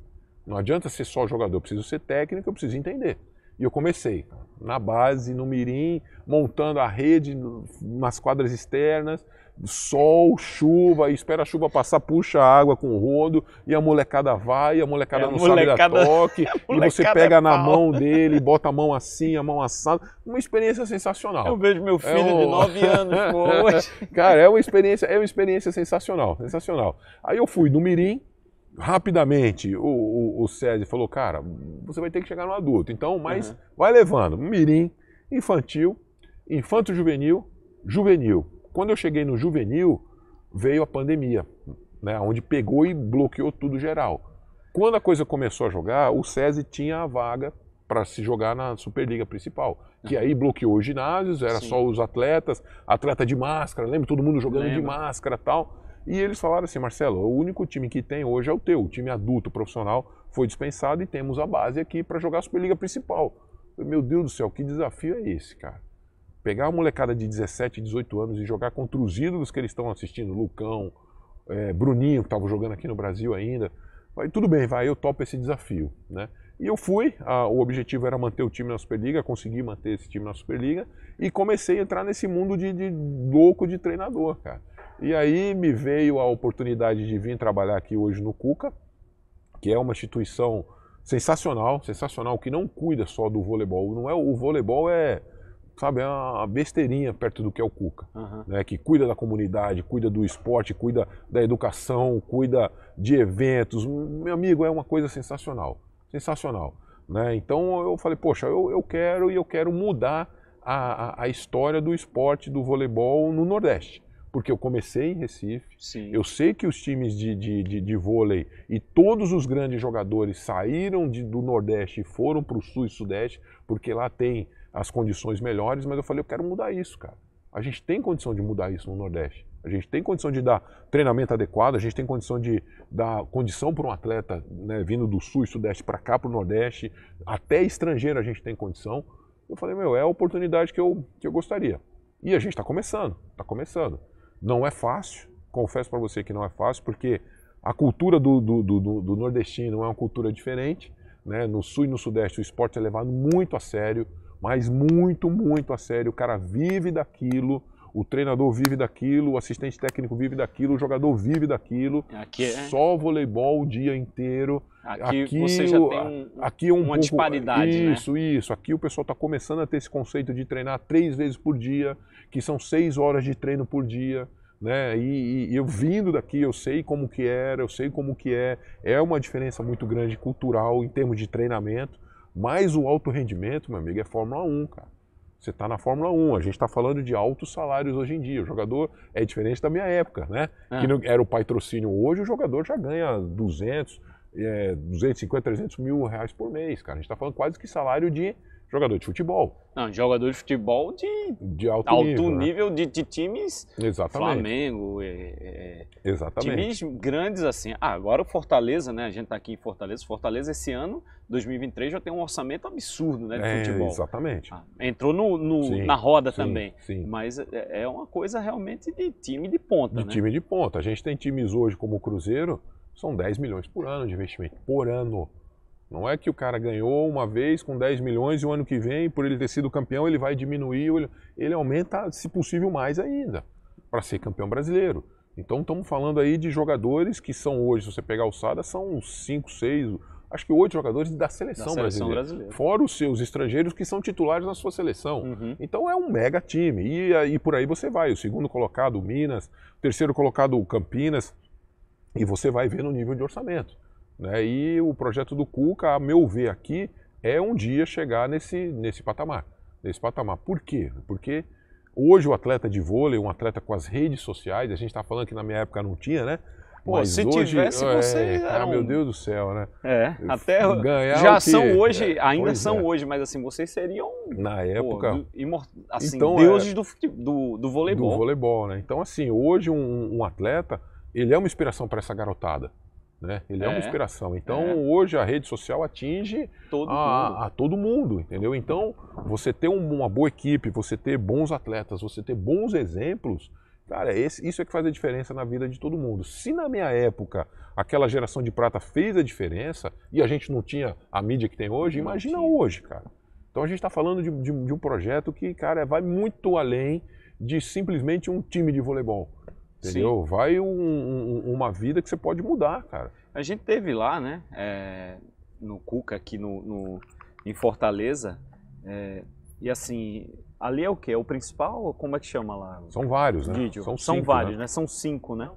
Não adianta ser só jogador, eu preciso ser técnico, eu preciso entender. E eu comecei na base, no mirim, montando a rede nas quadras externas, sol, chuva, e espera a chuva passar, puxa a água com o rodo, e a molecada vai, a molecada É, a não molecada- sabe dar toque, *laughs* e você molecada pega é na mão dele, bota a mão assim, a mão assada. Uma experiência sensacional. Eu vejo meu filho É de um- 9 anos, *laughs* hoje. Cara, é uma experiência, é uma experiência sensacional, sensacional. Aí eu fui no Mirim, rapidamente o, o, o César falou, cara, você vai ter que chegar no adulto. Então, mas Uhum. vai levando. Mirim, infantil, infanto juvenil, juvenil. Quando eu cheguei no juvenil, veio a pandemia, né, onde pegou e bloqueou tudo geral. Quando a coisa começou a jogar, o SESI tinha a vaga para se jogar na Superliga principal, que aí bloqueou os ginásios, era Sim. só os atletas, atleta de máscara, lembra todo mundo jogando de Lembro. máscara, tal. E eles falaram assim, Marcelo, o único time que tem hoje é o teu, o time adulto profissional foi dispensado e temos a base aqui para jogar a Superliga principal. Eu falei, Meu Deus do céu, que desafio é esse, cara? Pegar uma molecada de 17, 18 anos e jogar contra os ídolos que eles estão assistindo, Lucão, eh, Bruninho, que estava jogando aqui no Brasil ainda. Falei, tudo bem, vai, eu topo esse desafio, né? E eu fui, ah, o objetivo era manter o time na Superliga, consegui manter esse time na Superliga e comecei a entrar nesse mundo de, de louco de treinador, cara. E aí me veio a oportunidade de vir trabalhar aqui hoje no Cuca, que é uma instituição sensacional, sensacional, que não cuida só do voleibol. Não é o voleibol é, sabe, é uma besteirinha perto do que é o Cuca Aham. né, que cuida da comunidade, cuida do esporte, cuida da educação, cuida de eventos. Meu amigo, é uma coisa sensacional, sensacional. Né? Então eu falei, poxa, eu, eu quero e eu quero mudar a, a, a história do esporte do voleibol no Nordeste. Porque eu comecei em Recife, Sim. eu sei que os times de, de, de, de vôlei e todos os grandes jogadores saíram de- do Nordeste e foram para o Sul e Sudeste, porque lá tem as condições melhores, mas eu falei, eu quero mudar isso, cara. A gente tem condição de mudar isso no Nordeste. A gente tem condição de dar treinamento adequado, a gente tem condição de dar condição para um atleta né, vindo do Sul e Sudeste para cá, para o Nordeste, até estrangeiro a gente tem condição. Eu falei, meu, é a oportunidade que eu, que eu gostaria. E a gente está começando, está começando. Não é fácil, confesso para você que não é fácil, porque a cultura do, do, do, do nordestino é uma cultura diferente. Né? No Sul e no Sudeste o esporte é levado muito a sério, mas muito, muito a sério. O cara vive daquilo, o treinador vive daquilo, o assistente técnico vive daquilo, o jogador vive daquilo. Aqui é... Só voleibol o dia inteiro. Aqui, aqui você já tem um, aqui é um uma pouco, disparidade, Isso, né? isso. Aqui o pessoal está começando a ter esse conceito de treinar três vezes por dia, que são seis horas de treino por dia. Né? E, e, eu vindo daqui, eu sei como que era, eu sei como que é. É uma diferença muito grande cultural em termos de treinamento. Mas o alto rendimento, meu amigo, é Fórmula 1, cara. Você está na Fórmula 1, a gente está falando de altos salários hoje em dia. O jogador é diferente da minha época, né? É. Que era o patrocínio hoje, o jogador já ganha 200, é, 250, 300 mil reais por mês, cara. A gente está falando quase que salário de jogador de futebol. Não, jogador de futebol de, de alto, alto nível, né? nível de, de, times Exatamente. Flamengo, é, é, Exatamente. times grandes assim. Ah, agora o Fortaleza, né? A gente está aqui em Fortaleza. Fortaleza esse ano, 2023, já tem um orçamento absurdo, né, de é, futebol. Exatamente. Ah, entrou no, no sim, na roda sim, também. Sim. Mas é, é uma coisa realmente de time de ponta, de né? time de ponta. A gente tem times hoje como o Cruzeiro, são 10 milhões por ano de investimento, por ano. Não é que o cara ganhou uma vez com 10 milhões e o ano que vem, por ele ter sido campeão, ele vai diminuir, ele aumenta, se possível, mais ainda, para ser campeão brasileiro. Então estamos falando aí de jogadores que são hoje, se você pegar a alçada, são 5, 6, acho que 8 jogadores da seleção, da seleção brasileira. brasileira. Fora os seus estrangeiros que são titulares na sua seleção. Uhum. Então é um mega time. E, e por aí você vai. O segundo colocado, o Minas, o terceiro colocado, o Campinas. E você vai ver no nível de orçamento. Né? E o projeto do Cuca, a meu ver aqui, é um dia chegar nesse, nesse patamar. Nesse patamar. Por quê? Porque hoje o atleta de vôlei, um atleta com as redes sociais, a gente está falando que na minha época não tinha, né? Pô, Mas se hoje, tivesse, é, você. Ah, um... meu Deus do céu, né? É, até. Ganhar já são hoje, é, ainda são é. hoje, mas assim, vocês seriam. Na época. Pô, do, imor... assim, então, deuses é, do, do, do voleibol. Do voleibol, né? Então, assim, hoje um, um atleta, ele é uma inspiração para essa garotada. Né? Ele é, é uma inspiração. Então, é. hoje a rede social atinge todo a, a, todo mundo, entendeu? Então, você ter um, uma boa equipe, você ter bons atletas, você ter bons exemplos, cara, esse, isso é que faz a diferença na vida de todo mundo. Se na minha época aquela geração de prata fez a diferença e a gente não tinha a mídia que tem hoje, não imagina tinha. hoje, cara. Então, a gente está falando de, de, de um projeto que, cara, vai muito além de simplesmente um time de voleibol. Entendeu? Sim. Vai um, um, uma vida que você pode mudar, cara. A gente teve lá, né, é, no Cuca, aqui no, no em Fortaleza, é, e assim, ali é o que? É o principal? Como é que chama lá? São vários, né? Vídeo. São, São cinco, vários, né? né? São cinco, né?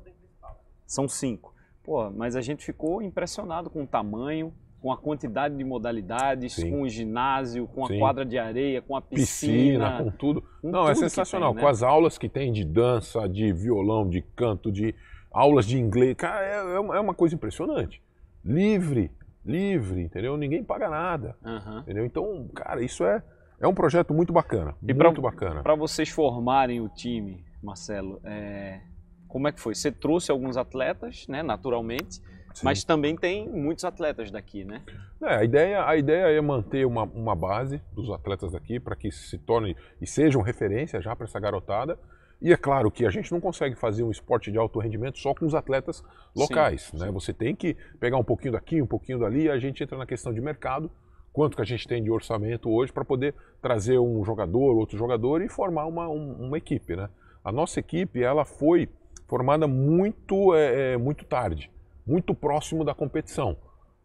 São cinco. Pô, mas a gente ficou impressionado com o tamanho, com a quantidade de modalidades, Sim. com o ginásio, com a Sim. quadra de areia, com a piscina. piscina com tudo. Com Não, é tudo é sensacional. Tem, né? Com as aulas que tem de dança, de violão, de canto, de aulas de inglês. Cara, é, é, é uma coisa impressionante. Livre, livre, entendeu? Ninguém paga nada. Uhum. Entendeu? Então, cara, isso é, é um projeto muito bacana. E muito pra, bacana. Para vocês formarem o time, Marcelo, é... como é que foi? Você trouxe alguns atletas, né, naturalmente. Sim. Mas também tem muitos atletas daqui, né? É, a, ideia, a ideia é manter uma, uma base dos atletas daqui para que se tornem e sejam referência já para essa garotada. E é claro que a gente não consegue fazer um esporte de alto rendimento só com os atletas locais. Sim, né? Sim. Você tem que pegar um pouquinho daqui, um pouquinho dali, e a gente entra na questão de mercado, quanto que a gente tem de orçamento hoje para poder trazer um jogador, outro jogador e formar uma, um, uma equipe. Né? A nossa equipe ela foi formada muito, é, muito tarde muito próximo da competição.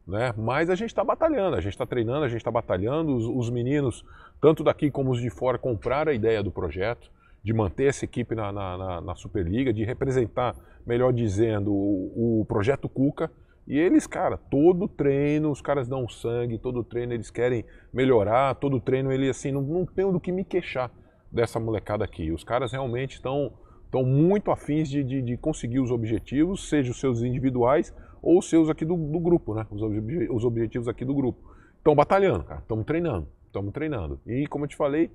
Né? Mas a gente está batalhando, a gente está treinando, a gente está batalhando. Os, os, meninos, tanto daqui como os de fora, compraram a ideia do projeto, de manter essa equipe na, na, na Superliga, de representar, melhor dizendo, o, o, projeto Cuca. E eles, cara, todo treino, os caras dão sangue, todo treino eles querem melhorar, todo treino ele assim, não, não tenho do que me queixar dessa molecada aqui. Os caras realmente estão estão muito afins de, de, de, conseguir os objetivos, seja os seus individuais ou os seus aqui do, do grupo, né? Os, obje, os, objetivos aqui do grupo. Estão batalhando, cara. Estamos treinando. Estamos treinando. E como eu te falei,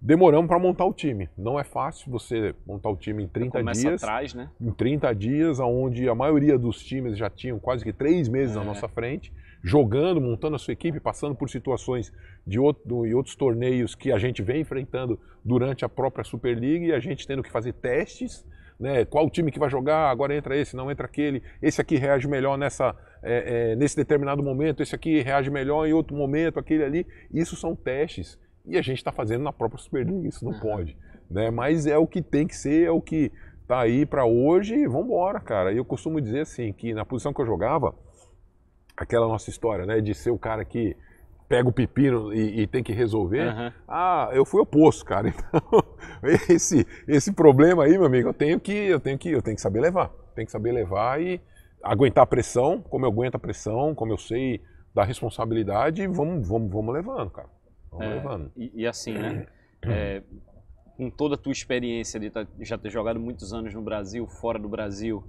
demoramos para montar o time. Não é fácil você montar o time em 30 Começa dias. atrás, né? Em 30 dias, onde a maioria dos times já tinham quase que três meses É. na nossa frente, jogando, montando a sua equipe, passando por situações de outro, e outros torneios que a gente vem enfrentando durante a própria Superliga e a gente tendo que fazer testes. Né, qual time que vai jogar, agora entra esse, não entra aquele, esse aqui reage melhor nessa, é, é, nesse determinado momento, esse aqui reage melhor em outro momento, aquele ali. Isso são testes e a gente está fazendo na própria Superliga, isso não Aham. pode. Né? Mas é o que tem que ser, é o que tá aí para hoje e vamos embora, cara. E eu costumo dizer assim, que na posição que eu jogava, aquela nossa história, né, de ser o cara que pega o pepino e, e tem que resolver, Aham. ah, eu fui oposto, cara. *laughs* Então, esse, esse problema aí, meu amigo, eu tenho que, eu tenho que, eu tenho que saber levar. Tenho que saber levar e aguentar a pressão, como eu aguento a pressão, como eu sei da responsabilidade, vamos, vamos, vamos levando, cara. Vamos É, levando. E, e assim, né? é, com toda a tua experiência de tá- já ter jogado muitos anos no Brasil, fora do Brasil,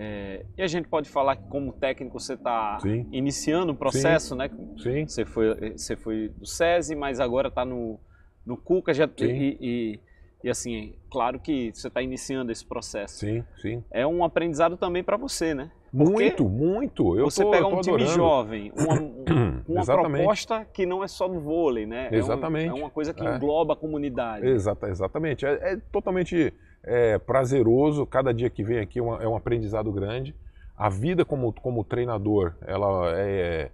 é, e a gente pode falar que como técnico você está Sim. iniciando um processo, né? Sim, Você foi, você foi do SESI, mas agora está no, no Cuca já, Sim. e, e, e assim, claro que você está iniciando esse processo. sim, sim. É um aprendizado também para você, né? Muito, muito. Eu você tô, pega um time adorando. jovem, uma, um- *clears throat* uma Exatamente. proposta que não é só do vôlei, né? É um- Exatamente. É, uma coisa que É. engloba a comunidade. Exata, exatamente. É, é totalmente é, prazeroso. Cada dia que vem aqui é, uma- é um aprendizado grande. A vida como, como treinador, ela é,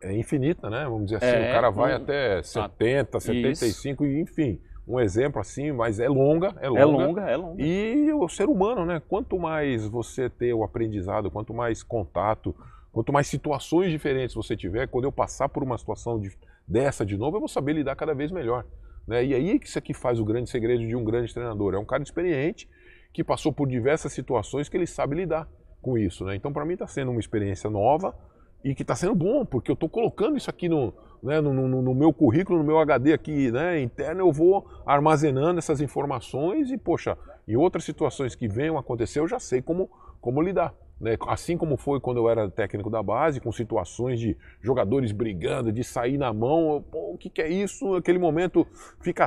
é infinita, né? Vamos dizer assim, É, o cara vai um- até 70, 75, e enfim, um exemplo assim, mas é longa, é longa. É longa, é longa. E o ser humano, né? Quanto mais você ter o aprendizado, quanto mais contato, quanto mais situações diferentes você tiver, quando eu passar por uma situação de- dessa de novo, eu vou saber lidar cada vez melhor. Né? E aí que isso aqui faz o grande segredo de um grande treinador. É um cara experiente que passou por diversas situações que ele sabe lidar com isso. Né? Então, para mim, está sendo uma experiência nova e que está sendo bom, porque eu estou colocando isso aqui no, né, no, no- no meu currículo, no meu HD aqui né, interno, eu vou armazenando essas informações e, poxa, em outras situações que venham acontecer, eu já sei como, como lidar. Né? Assim como foi quando eu era técnico da base, com situações de jogadores brigando, de sair na mão, o que, que é isso? Aquele momento fica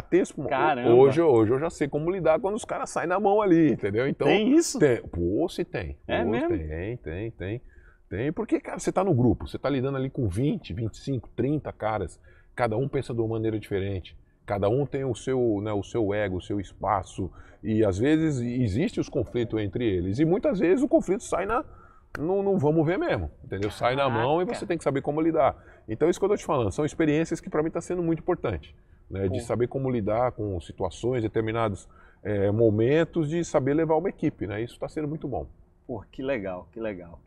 Caramba. Hoje, hoje eu já sei como lidar quando os caras saem na mão ali, entendeu? Então, Tem isso? tem. Pô, se tem. É Pô, mesmo? Tem, tem, tem. Tem, porque, cara, você tá no grupo, você tá lidando ali com 20, 25, 30 caras, cada um pensa de uma maneira diferente. Cada um tem o seu, né, o seu ego, o seu espaço, e às vezes existe os conflitos entre eles. E muitas vezes o conflito sai na. Não, não vamos ver mesmo, entendeu? Sai na mão e Caraca. você tem que saber como lidar. Então, isso que eu tô te falando, são experiências que para mim está sendo muito importante. Né, de saber como lidar com situações, determinados eh, momentos, de saber levar uma equipe. Né? Isso está sendo muito bom. Pô, que legal, que legal.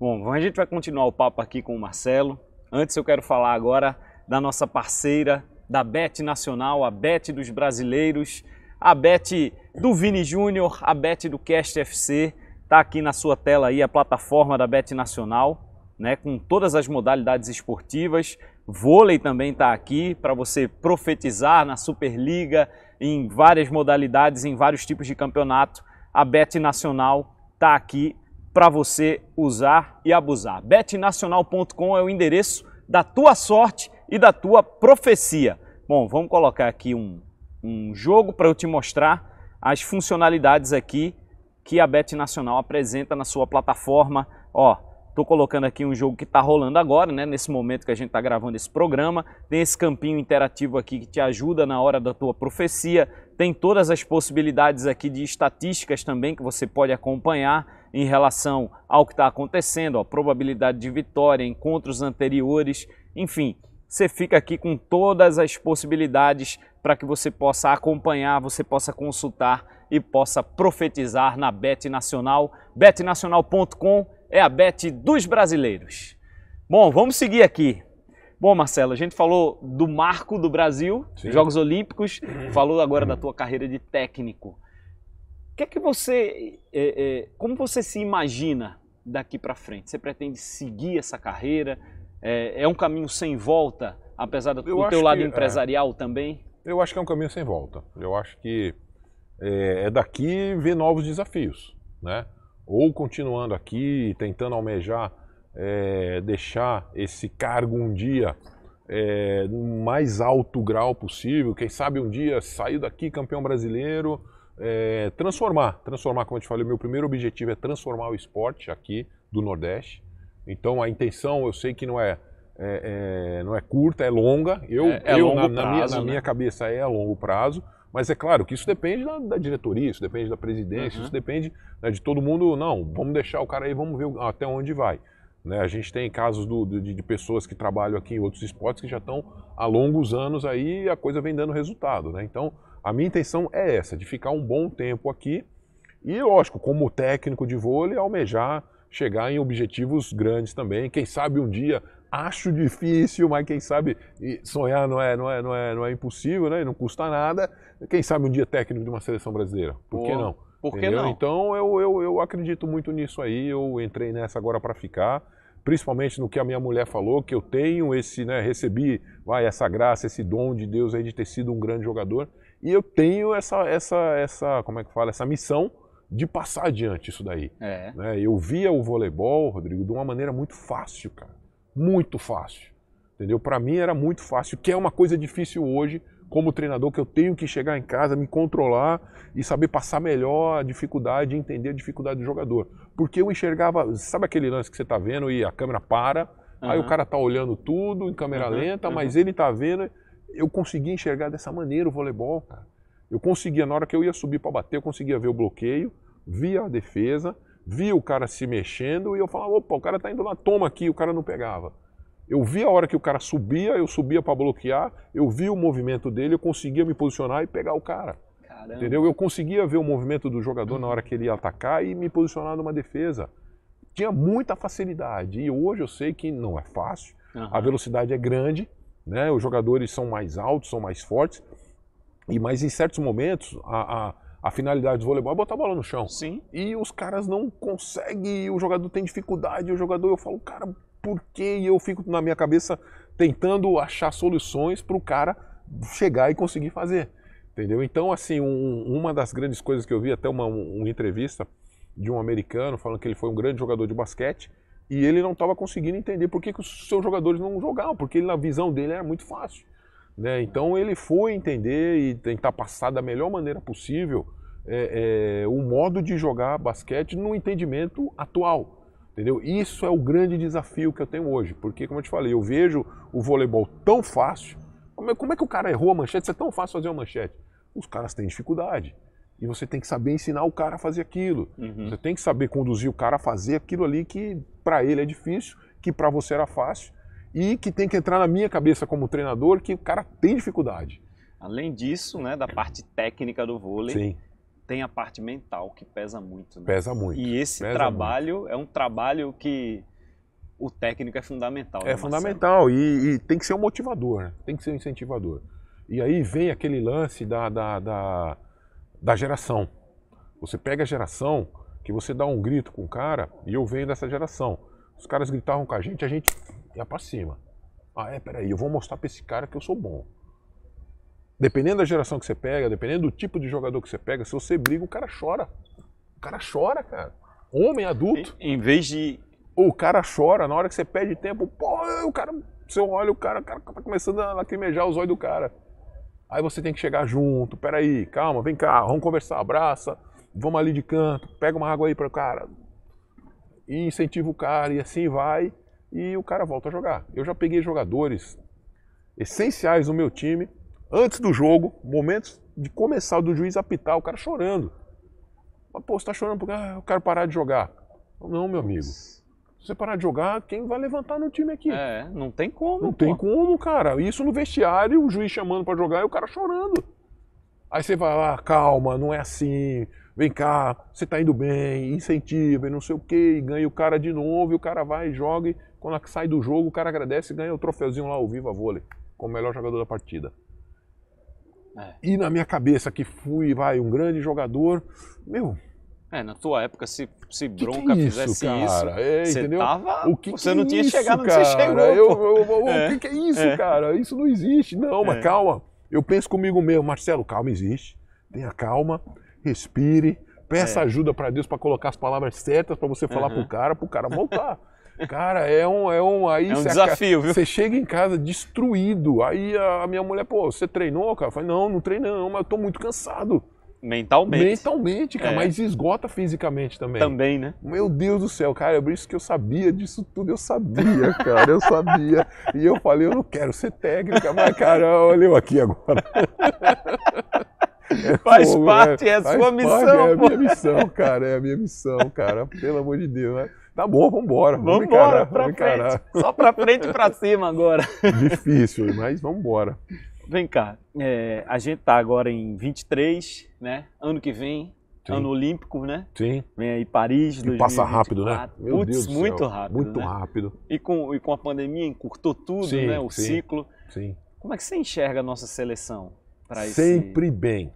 Bom, a gente vai continuar o papo aqui com o Marcelo. Antes eu quero falar agora da nossa parceira da Bet Nacional, a Bet dos brasileiros, a Bet do Vini Júnior, a Bet do Cast FC. Tá aqui na sua tela aí a plataforma da Bet Nacional, né, com todas as modalidades esportivas. Vôlei também está aqui para você profetizar na Superliga, em várias modalidades, em vários tipos de campeonato. A Bet Nacional está aqui para você usar e abusar. betnacional.com é o endereço da tua sorte e da tua profecia. Bom, vamos colocar aqui um, um jogo para eu te mostrar as funcionalidades aqui que a Bet Nacional apresenta na sua plataforma. Ó, tô colocando aqui um jogo que está rolando agora, né? Nesse momento que a gente está gravando esse programa. Tem esse campinho interativo aqui que te ajuda na hora da tua profecia. Tem todas as possibilidades aqui de estatísticas também que você pode acompanhar em relação ao que está acontecendo, a probabilidade de vitória, encontros anteriores, enfim. Você fica aqui com todas as possibilidades para que você possa acompanhar, você possa consultar e possa profetizar na Bet Nacional. betnacional.com é a bet dos brasileiros. Bom, vamos seguir aqui. Bom, Marcelo, a gente falou do marco do Brasil, Sim. Jogos Olímpicos, falou agora da tua carreira de técnico. O que é que você, é, é, como você se imagina daqui para frente? Você pretende seguir essa carreira? É, é um caminho sem volta, apesar do, Eu do teu lado que, é. empresarial também? Eu acho que é um caminho sem volta. Eu acho que é, é daqui ver novos desafios, né? Ou continuando aqui, tentando almejar, é, deixar esse cargo um dia é, mais alto grau possível. Quem sabe um dia sair daqui campeão brasileiro, é, transformar, transformar, como eu te falei, meu primeiro objetivo é transformar o esporte aqui do Nordeste. Então a intenção, eu sei que não é, é, é não é curta, é longa. Eu, é, é eu na, na, prazo, minha, na né? minha cabeça é a longo prazo. Mas é claro que isso depende da, da diretoria, isso depende da presidência, Uhum. isso depende né, de todo mundo. Não, vamos deixar o cara aí, vamos ver até onde vai. Né, a gente tem casos do- de, de pessoas que trabalham aqui em outros esportes que já estão há longos anos aí e a coisa vem dando resultado. Né? Então, a minha intenção é essa, de ficar um bom tempo aqui e, lógico, como técnico de vôlei, almejar chegar em objetivos grandes também. Quem sabe um dia, acho difícil, mas quem sabe sonhar não é, não é, não é, não é impossível, né? E não custa nada. Quem sabe um dia técnico de uma seleção brasileira? Por que não? Por que Entendeu? não? Então eu, eu, eu acredito muito nisso aí, eu entrei nessa agora para ficar, principalmente no que a minha mulher falou, que eu tenho esse, né, recebi, vai, essa graça, esse dom de Deus aí de ter sido um grande jogador, e eu tenho essa, essa, essa, como é que fala, essa missão de passar adiante isso daí. É. né? Eu via o voleibol, Rodrigo, de uma maneira muito fácil, cara, muito fácil, entendeu? Para mim era muito fácil, que é uma coisa difícil hoje, como treinador, que eu tenho que chegar em casa, me controlar e saber passar melhor a dificuldade, entender a dificuldade do jogador. Porque eu enxergava, sabe aquele lance que você tá vendo e a câmera para, aí o cara tá olhando tudo em câmera Uhum, lenta, uhum. mas ele tá vendo. Eu conseguia enxergar dessa maneira o voleibol, cara. Eu conseguia, na hora que eu ia subir para bater, eu conseguia ver o bloqueio, via a defesa, via o cara se mexendo e eu falava, opa, o cara tá indo lá, toma aqui, o cara não pegava. Eu via a hora que o cara subia, eu subia para bloquear, eu via o movimento dele, eu conseguia me posicionar e pegar o cara. Caramba. Entendeu? Eu conseguia ver o movimento do jogador na hora que ele ia atacar e me posicionar numa defesa. Tinha muita facilidade. E hoje eu sei que não é fácil. Aham. A velocidade é grande, né? Os jogadores são mais altos, são mais fortes. E mas em certos momentos a, a, a finalidade do voleibol é botar a bola no chão. Sim. E os caras não conseguem, o jogador tem dificuldade, o jogador, eu falo, cara, por quê? E eu fico na minha cabeça tentando achar soluções para o cara chegar e conseguir fazer. Entendeu? Então, assim, um- uma das grandes coisas que eu vi, até uma, uma entrevista de um americano falando que ele foi um grande jogador de basquete e ele não estava conseguindo entender por que, que os seus jogadores não jogavam, porque ele, na visão dele era muito fácil. Né? Então ele foi entender e tentar passar da melhor maneira possível é, é, o modo de jogar basquete no entendimento atual. Entendeu? Isso é o grande desafio que eu tenho hoje, porque, como eu te falei, eu vejo o voleibol tão fácil. Como é, como é que o cara errou a manchete? Isso é tão fácil fazer uma manchete. Os caras têm dificuldade. E você tem que saber ensinar o cara a fazer aquilo. Uhum. Você tem que saber conduzir o cara a fazer aquilo ali que para ele é difícil, que para você era fácil. E que tem que entrar na minha cabeça como treinador que o cara tem dificuldade. Além disso, né, da parte técnica do vôlei, Sim, tem a parte mental que pesa muito. Né? pesa muito. E esse trabalho é um trabalho que o técnico é fundamental. né, É Marcelo? fundamental e, e tem que ser um motivador, né? tem que ser um incentivador. E aí vem aquele lance da, da, da, da geração. Você pega a geração que você dá um grito com o cara, e eu venho dessa geração. Os caras gritavam com a gente, a gente ia pra cima. Ah, é, peraí, eu vou mostrar pra esse cara que eu sou bom. Dependendo da geração que você pega, dependendo do tipo de jogador que você pega, se você briga, o cara chora. O cara chora, cara. Homem, adulto. Em, em vez de. O cara chora na hora que você pede tempo, pô, o cara, você olha o cara, o cara tá começando a lacrimejar os olhos do cara. Aí você tem que chegar junto, peraí, calma, vem cá, vamos conversar, abraça, vamos ali de canto, pega uma água aí para o cara. E incentiva o cara, e assim vai, e o cara volta a jogar. Eu já peguei jogadores essenciais no meu time, antes do jogo, momentos de começar do juiz apitar, o cara chorando. Mas, pô, você tá chorando porque ah, eu quero parar de jogar. Não, meu amigo. Se você parar de jogar, quem vai levantar no time aqui? É, não tem como. Não pô. tem como, cara. Isso no vestiário, o juiz chamando pra jogar e o cara chorando. Aí você vai lá, calma, não é assim. Vem cá, você tá indo bem, incentiva e não sei o quê, e ganha o cara de novo, e o cara vai e joga, e quando sai do jogo, o cara agradece e ganha o troféuzinho lá ao Viva Vôlei, como melhor jogador da partida. É. E na minha cabeça, que fui, vai, um grande jogador, meu, É, na tua época, se, se que que Bronca é isso, fizesse cara? isso, É, você entendeu? tava. O que você que não é tinha isso, chegado onde você chegou. Eu, eu- eu- É. O que, que é isso, É. cara? Isso não existe. Não, mas É. calma. Eu penso comigo mesmo, Marcelo, calma, existe. Tenha calma, respire, peça ajuda pra Deus pra colocar as palavras certas pra você falar Aham. pro cara, pro cara voltar. Cara, é um. É um, aí É um desafio, viu? Você chega em casa destruído. Aí a minha mulher, pô, você treinou, cara? Eu falei, não, não treinei, não, mas eu tô muito cansado. Mentalmente. Mentalmente, cara, É. mas esgota fisicamente também. Também, né? Meu Deus do céu, cara, é por isso que eu sabia disso tudo, eu sabia, cara, eu sabia. E eu falei, eu não quero ser técnica, mas, cara, olha eu aqui agora. É Faz fogo, parte, é a faz sua parte, missão, É a minha missão, cara, é a minha missão, cara, pelo amor de Deus. né? Tá bom, vambora. Vamos embora, pra vamos encarar. frente. *laughs* Só pra frente e pra cima agora. *laughs* Difícil, mas vambora. Vem cá, é, a gente tá agora em 23, né? Ano que vem, Sim. ano olímpico, né? Sim, Vem aí Paris, e passa rápido, né? 2024. Meu Putz, Deus do muito céu, rápido, Muito né? rápido, E com, e com a pandemia encurtou tudo, Sim, né? O sim. ciclo. sim. Como é que você enxerga a nossa seleção para esse... Sempre bem,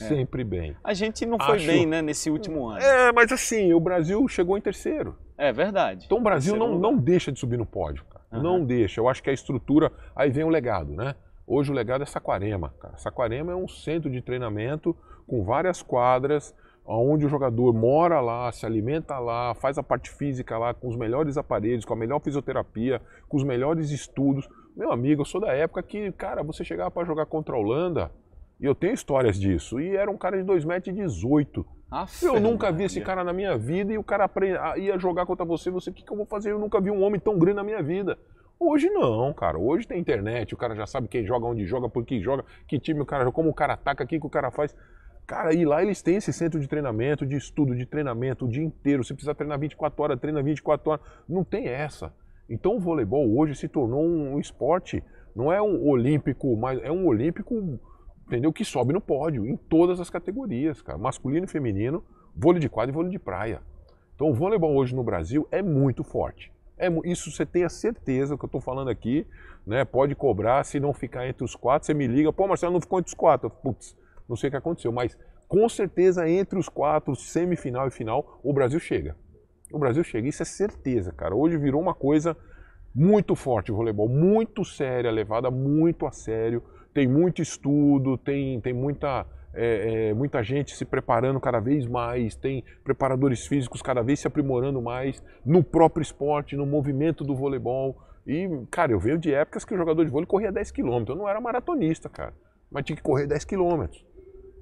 É. sempre bem. A gente não foi Acho- bem, né, nesse último ano. É, mas assim, o Brasil chegou em terceiro. É verdade. Então o Brasil não, Terceiro não lugar. deixa de subir no pódio, cara. Aham. Não deixa. Eu acho que a estrutura. Aí vem o legado, né? Hoje o legado é Saquarema, cara. Saquarema é um centro de treinamento com várias quadras, onde o jogador mora lá, se alimenta lá, faz a parte física lá com os melhores aparelhos, com a melhor fisioterapia, com os melhores estudos. Meu amigo, eu sou da época que, cara, você chegava para jogar contra a Holanda, e eu tenho histórias disso, e era um cara de 2,18m. Aff, Eu nunca vi esse cara na minha vida e o cara apre- a- ia jogar contra você, você, o que, que eu vou fazer? Eu nunca vi um homem tão grande na minha vida. Hoje não, cara. Hoje tem internet, o cara já sabe quem joga, onde joga, por que joga, que time o cara joga, como o cara ataca, o que, que o cara faz. Cara, e lá eles têm esse centro de treinamento, de estudo, de treinamento o dia inteiro. Se precisar treinar 24 horas, treina 24 horas. Não tem essa. Então o voleibol hoje se tornou um esporte, não é um olímpico, mas é um olímpico, entendeu? Que sobe no pódio em todas as categorias, cara. Masculino e feminino, vôlei de quadra e vôlei de praia. Então o voleibol hoje no Brasil é muito forte. É, isso você tem a certeza que eu estou falando aqui, né? Pode cobrar, se não ficar entre os quatro, você me liga, pô, Marcelo, não ficou entre os quatro. Putz, não sei o que aconteceu, mas com certeza entre os quatro, semifinal e final, o Brasil chega. O Brasil chega, isso é certeza, cara. Hoje virou uma coisa muito forte o voleibol, muito séria, levada muito a sério. Tem muito estudo, tem, tem muita, é, é, muita gente se preparando cada vez mais, tem preparadores físicos cada vez se aprimorando mais no próprio esporte, no movimento do voleibol. E, cara, eu venho de épocas que o jogador de vôlei corria 10 km. Eu não era maratonista, cara, mas tinha que correr 10 km.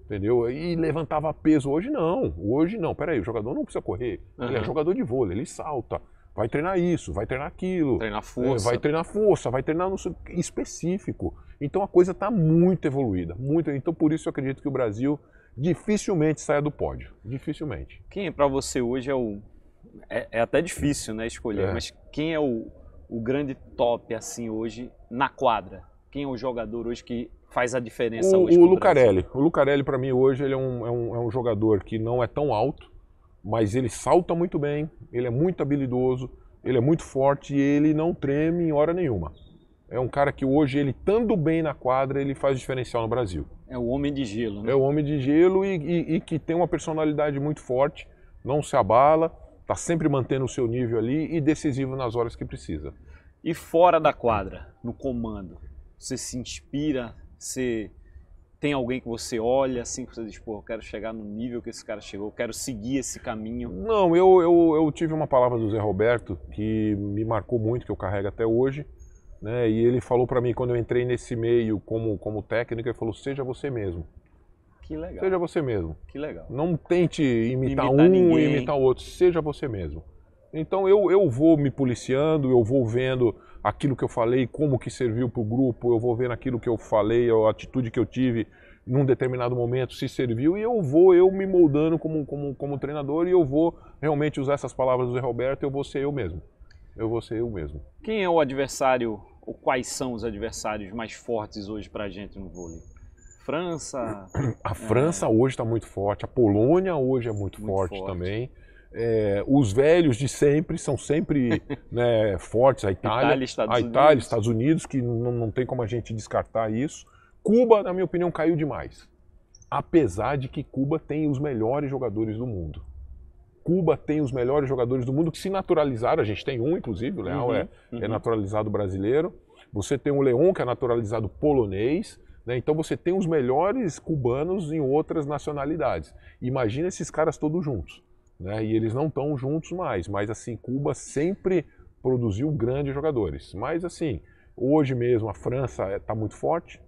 Entendeu? E levantava peso. Hoje não. Hoje não. Peraí, o jogador não precisa correr. Ele é jogador de vôlei, ele salta. Vai treinar isso, vai treinar aquilo. Treinar É, força. vai treinar força, vai treinar no específico. Então a coisa está muito evoluída, muito. Então por isso eu acredito que o Brasil dificilmente saia do pódio, dificilmente. Quem para você hoje é o... É, é até difícil, né, escolher, É. mas quem é o, o grande top, assim, hoje, na quadra? Quem é o jogador hoje que faz a diferença O, hoje o Lucarelli, o Lucarelli para mim hoje ele é um, é, um, é um jogador que não é tão alto, mas ele salta muito bem, ele é muito habilidoso, ele é muito forte e ele não treme em hora nenhuma. É um cara que hoje ele estando bem na quadra ele faz diferencial no Brasil. É o homem de gelo, né? É o homem de gelo e, e- e que tem uma personalidade muito forte, não se abala, está sempre mantendo o seu nível ali e decisivo nas horas que precisa. E fora da quadra, no comando, você se inspira, você tem alguém que você olha assim, que você diz, pô, eu quero chegar no nível que esse cara chegou, eu quero seguir esse caminho. Não, eu, eu, eu tive uma palavra do Zé Roberto que me marcou muito, que eu carrego até hoje, né? E ele falou para mim quando eu entrei nesse meio como, como técnico, ele falou: seja você mesmo, Que legal, seja você mesmo. que legal. Não tente imitar, Imitar um ninguém. e imitar o outro, seja você mesmo. Então eu, eu vou me policiando, eu vou vendo aquilo que eu falei, como que serviu para o grupo, eu vou vendo aquilo que eu falei, a atitude que eu tive num determinado momento, se serviu, e eu vou eu me moldando como, como, como treinador e eu vou realmente usar essas palavras do Zé Roberto, eu vou ser eu mesmo. Eu vou ser eu mesmo. Quem é o adversário, ou quais são os adversários mais fortes hoje pra gente no vôlei? França, A França hoje está muito forte, a Polônia hoje é muito, Muito forte, forte. também. É, os velhos de sempre são sempre *laughs* né, fortes, a Itália, Itália, Estados a Unidos. Itália, Estados Unidos, que não, não tem como a gente descartar isso. Cuba, na minha opinião, caiu demais. Apesar de que Cuba tem os melhores jogadores do mundo. Cuba tem os melhores jogadores do mundo que se naturalizaram. A gente tem um, inclusive, o Leal Uhum, é, uhum. é naturalizado brasileiro. Você tem o Leon, que é naturalizado polonês. né? Então você tem os melhores cubanos em outras nacionalidades. Imagina esses caras todos juntos. Né? E eles não estão juntos mais. Mas assim, Cuba sempre produziu grandes jogadores. Mas assim, hoje mesmo a França está muito forte,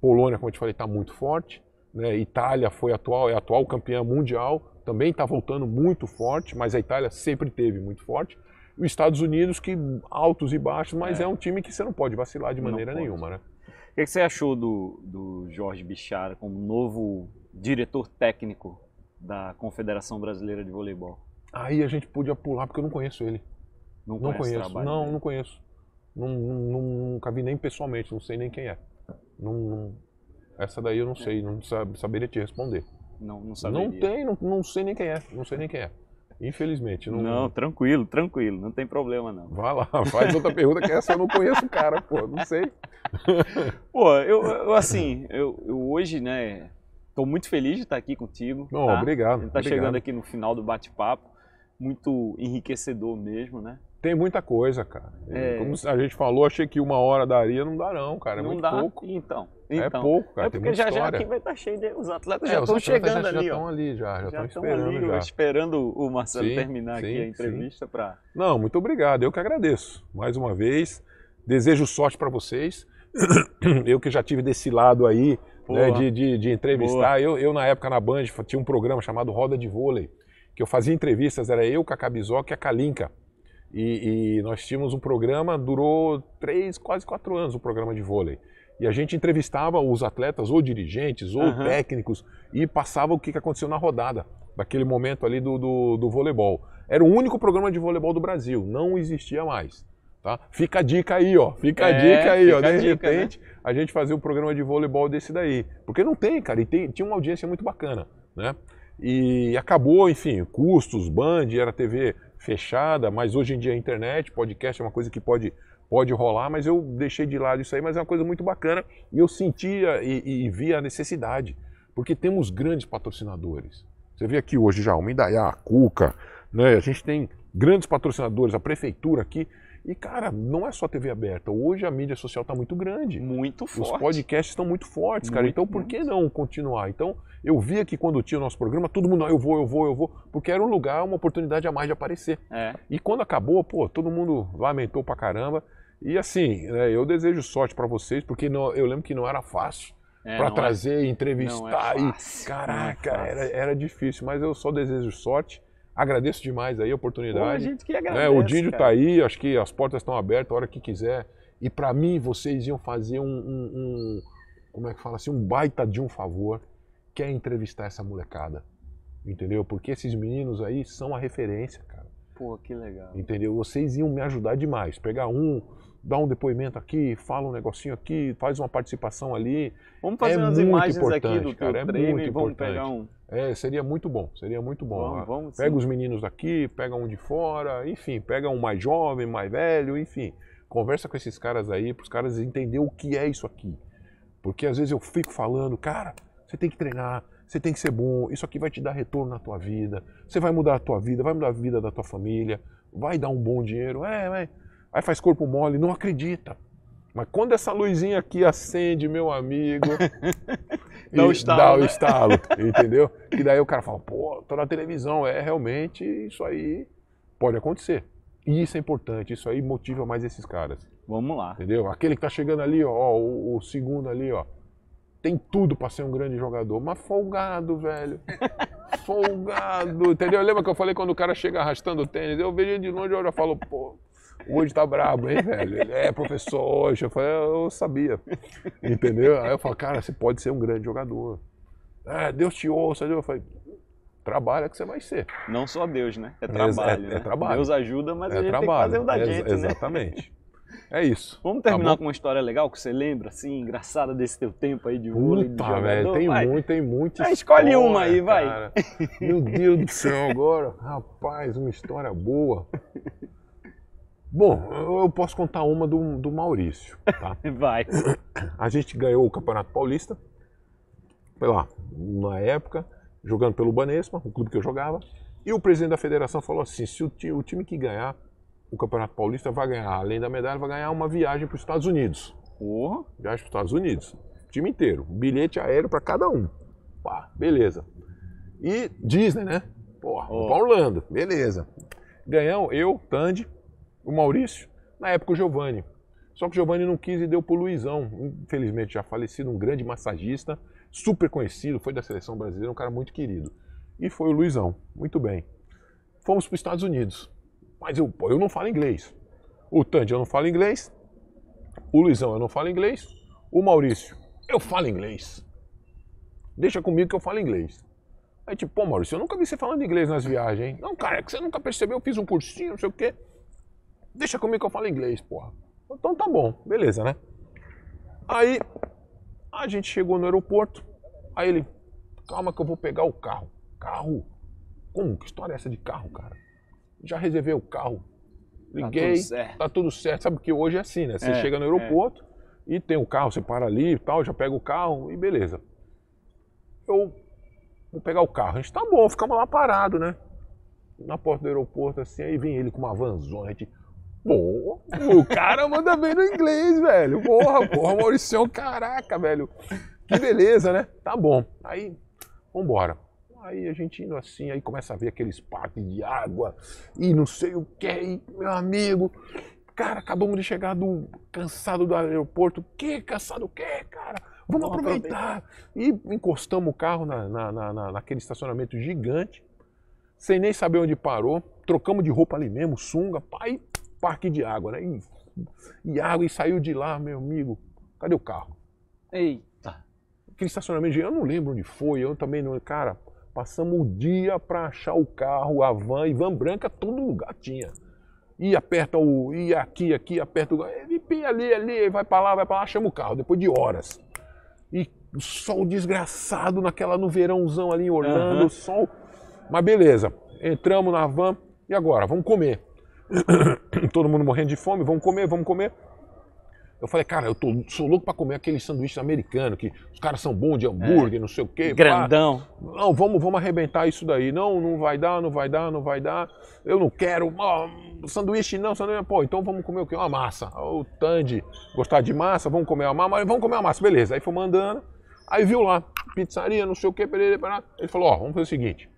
Polônia, como eu te falei, está muito forte, né? Itália foi atual, é atual campeã mundial, também está voltando muito forte, mas a Itália sempre teve muito forte. Os Estados Unidos, que altos e baixos, mas é, é um time que você não pode vacilar de maneira nenhuma, né? O que, você achou do, do Jorge Bichara como novo diretor técnico da Confederação Brasileira de Voleibol? Aí a gente podia pular porque eu não conheço ele. Não, não conheço. Não, dele. não conheço. Não, não, nunca vi nem pessoalmente, não sei nem quem é. Não, não, essa daí eu não sei, não saberia te responder. Não, não saberia. Não tem, não, não sei nem quem é. Não sei nem quem é. Infelizmente. Não... não, tranquilo, tranquilo, não tem problema não. Vai lá, *laughs* faz outra pergunta que essa eu não conheço o cara, pô, não sei. pô, eu, eu assim, eu, eu, hoje, né, tô muito feliz de estar aqui contigo. Não, tá? obrigado. A gente tá obrigado. chegando aqui no final do bate-papo, muito enriquecedor mesmo, né? Tem muita coisa, cara. É... Como a gente falou, achei que uma hora daria, não dá não, cara, é não muito dá. pouco. Então, é então. É pouco, cara. É porque já já aqui vai estar tá cheio de. Os atletas é, já estão chegando já, ali. Já estão ali, já. Já estão esperando. Ali, já. esperando o Marcelo sim, terminar sim, aqui a entrevista para. Não, muito obrigado. Eu que agradeço. Mais uma vez. Desejo sorte para vocês. *coughs* Eu que já tive desse lado aí, né, de, de, de, entrevistar. Eu, eu, na época, na Band, tinha um programa chamado Roda de Vôlei, que eu fazia entrevistas, era eu, Cacá Bizoc e a Kalinka. E, e, nós tínhamos um programa, durou três, quase quatro anos o programa de vôlei. E a gente entrevistava os atletas, ou dirigentes, ou uhum. técnicos, e passava o que aconteceu na rodada, daquele momento ali do, do, do voleibol. Era o único programa de voleibol do Brasil, não existia mais. Tá? Fica a dica aí, ó. Fica a é, dica aí, ó. De dica, repente, né? a gente fazia um programa de voleibol desse daí. Porque não tem, cara, e tem, tinha uma audiência muito bacana, né? E acabou, enfim, custos, Band, era TV fechada, mas hoje em dia a internet, podcast é uma coisa que pode pode rolar, mas eu deixei de lado isso aí, mas é uma coisa muito bacana e eu sentia e, e via a necessidade, porque temos grandes patrocinadores. Você vê aqui hoje já o Mindaiá, a Cuca, né? a gente tem grandes patrocinadores, a prefeitura aqui, e cara, não é só TV aberta, hoje a mídia social está muito grande. Muito forte. Os podcasts estão muito fortes, cara, muito, então por que não continuar? Então eu via que quando tinha o nosso programa, todo mundo, ah, eu vou, eu vou, eu vou, porque era um lugar, uma oportunidade a mais de aparecer. É. E quando acabou, pô, todo mundo lamentou pra caramba, e assim, né, eu desejo sorte para vocês, porque não, eu lembro que não era fácil é, para é trazer, é, entrevistar é e caraca, é era, era difícil, mas eu só desejo sorte. Agradeço demais aí a oportunidade. Pô, a gente que agradece, né, o Díndio tá aí, acho que as portas estão abertas a hora que quiser. E para mim vocês iam fazer um, um, um, como é que fala assim, um baita de um favor, que é entrevistar essa molecada. Entendeu? Porque esses meninos aí são a referência, cara. Pô, que legal. Entendeu? Vocês iam me ajudar demais. Pegar um, dá um depoimento aqui, fala um negocinho aqui, faz uma participação ali. Vamos fazer é umas imagens aqui do cara, é treino e vamos importante. pegar um. É, seria muito bom, seria muito bom. Vamos, vamos, pega os meninos daqui, pega um de fora, enfim, pega um mais jovem, mais velho, enfim. Conversa com esses caras aí, para os caras entenderem o que é isso aqui. Porque às vezes eu fico falando, cara, você tem que treinar, você tem que ser bom, isso aqui vai te dar retorno na tua vida, você vai mudar a tua vida, vai mudar a vida da tua família, vai dar um bom dinheiro, é, vai. Aí faz corpo mole, não acredita. Mas quando essa luzinha aqui acende, meu amigo, *laughs* dá o estalo, dá né? o estalo *laughs* entendeu? E daí o cara fala, pô, tô na televisão, é realmente isso aí pode acontecer. E isso é importante, isso aí motiva mais esses caras. Vamos lá. Entendeu? Aquele que tá chegando ali, ó, o, o segundo ali, ó, tem tudo para ser um grande jogador, mas folgado, velho. *laughs* folgado, entendeu? Lembra que eu falei quando o cara chega arrastando o tênis? Eu vejo ele de longe e eu já falo, pô, hoje tá brabo, hein, velho? Ele é professor hoje. Eu falei, eu sabia, entendeu? Aí eu falo, cara, você pode ser um grande jogador. É, Deus te ouça. Eu falei, trabalha que você vai ser. Não só Deus, né? É trabalho. É, é, é trabalho. Deus ajuda, mas é a gente trabalho. tem que fazer o da gente, Ex Exatamente. Né? É isso. Vamos terminar tá com uma história legal que você lembra, assim, engraçada desse teu tempo aí de vôlei, Puta, de velho, tem vai. muito, tem muito é, Escolhe uma aí, vai. Cara. Meu Deus do céu, agora, rapaz, uma história boa. Bom, eu posso contar uma do, do Maurício, tá? *laughs* Vai. A gente ganhou o Campeonato Paulista, sei lá, na época, jogando pelo Banespa, o clube que eu jogava, e o presidente da federação falou assim, se o, o time que ganhar o Campeonato Paulista vai ganhar, além da medalha, vai ganhar uma viagem para os Estados Unidos. Porra. Viagem para os Estados Unidos. O time inteiro. Bilhete aéreo para cada um. Pá, beleza. E Disney, né? Porra, oh. pra Orlando. Beleza. Ganhamos eu, Tandy, o Maurício, na época o Giovanni. Só que o Giovanni não quis e deu pro Luizão, infelizmente já falecido, um grande massagista, super conhecido, foi da seleção brasileira, um cara muito querido. E foi o Luizão, muito bem. Fomos para os Estados Unidos. Mas eu, eu não falo inglês. O Tandy eu não falo inglês. O Luizão eu não falo inglês. O Maurício, eu falo inglês. Deixa comigo que eu falo inglês. Aí tipo, pô Maurício, eu nunca vi você falando inglês nas viagens, hein? Não, cara, é que você nunca percebeu, eu fiz um cursinho, não sei o quê. Deixa comigo que eu falo inglês, porra. Então tá bom, beleza, né? Aí a gente chegou no aeroporto, aí ele, calma que eu vou pegar o carro. Carro? Como? Que história é essa de carro, cara? Já reservei o carro. Liguei, tá tudo certo. Tá tudo certo. Sabe que hoje é assim, né? Você é, chega no aeroporto é. e tem o um carro, você para ali e tal, já pega o carro e beleza. Eu vou pegar o carro. A gente tá bom, ficamos lá parado, né? Na porta do aeroporto, assim, aí vem ele com uma vanzona, a gente. Pô, o cara manda bem no inglês, velho. Porra, porra, Mauricião, caraca, velho. Que beleza, né? Tá bom. Aí, vambora. Aí a gente indo assim, aí começa a ver aqueles parques de água e não sei o que, e, meu amigo. Cara, acabamos de chegar do cansado do aeroporto. Que cansado o quê, cara? Vamos, Vamos aproveitar. aproveitar. E encostamos o carro na, na, na, naquele estacionamento gigante, sem nem saber onde parou. Trocamos de roupa ali mesmo, sunga, pai, parque de água, né? E, e água, e saiu de lá, meu amigo. Cadê o carro? Eita. Aquele estacionamento, eu não lembro onde foi, eu também não. Cara, Passamos o dia para achar o carro, a van, e van branca todo lugar tinha. E aperta o. E aqui, aqui, aperta o. Ele ali, ali, vai para lá, vai para lá, chama o carro, depois de horas. E sol desgraçado naquela no verãozão ali em Orlando, uhum. sol. Mas beleza, entramos na van e agora? Vamos comer. *coughs* Todo mundo morrendo de fome, vamos comer, vamos comer. Eu falei, cara, eu tô, sou louco para comer aquele sanduíche americano, que os caras são bons de hambúrguer, é. não sei o quê. Grandão. Pá. Não, vamos, vamos arrebentar isso daí. Não, não vai dar, não vai dar, não vai dar. Eu não quero. Oh, sanduíche não, sanduíche. Pô, então vamos comer o quê? Uma massa. O Tandy gostar de massa, vamos comer uma massa, vamos comer uma massa. Beleza. Aí fomos andando. Aí viu lá, pizzaria, não sei o quê. Ele falou, ó, oh, vamos fazer o seguinte.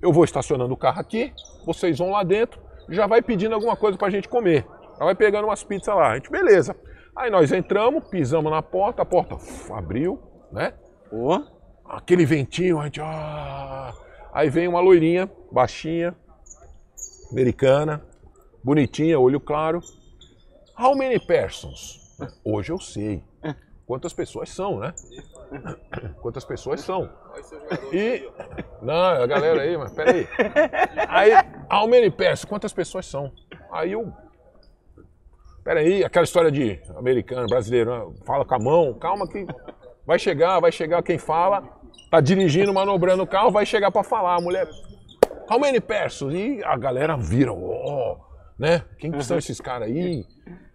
Eu vou estacionando o carro aqui, vocês vão lá dentro, já vai pedindo alguma coisa pra gente comer. Ela vai pegando umas pizzas lá. A gente, beleza. Aí nós entramos, pisamos na porta, a porta uf, abriu, né? Oh. Aquele ventinho, a gente. Ah. Aí vem uma loirinha, baixinha, americana, bonitinha, olho claro. How many persons? Hoje eu sei. *laughs* Quantas pessoas são, né? Quantas pessoas são. E. Não, a galera aí, mas peraí. Aí, many persons? Quantas pessoas são? Aí eu Peraí, aquela história de americano, brasileiro, né? fala com a mão, calma que vai chegar, vai chegar quem fala, tá dirigindo, manobrando o carro, vai chegar para falar. A mulher, how many persons? E a galera vira, oh, né? Quem que são esses caras aí?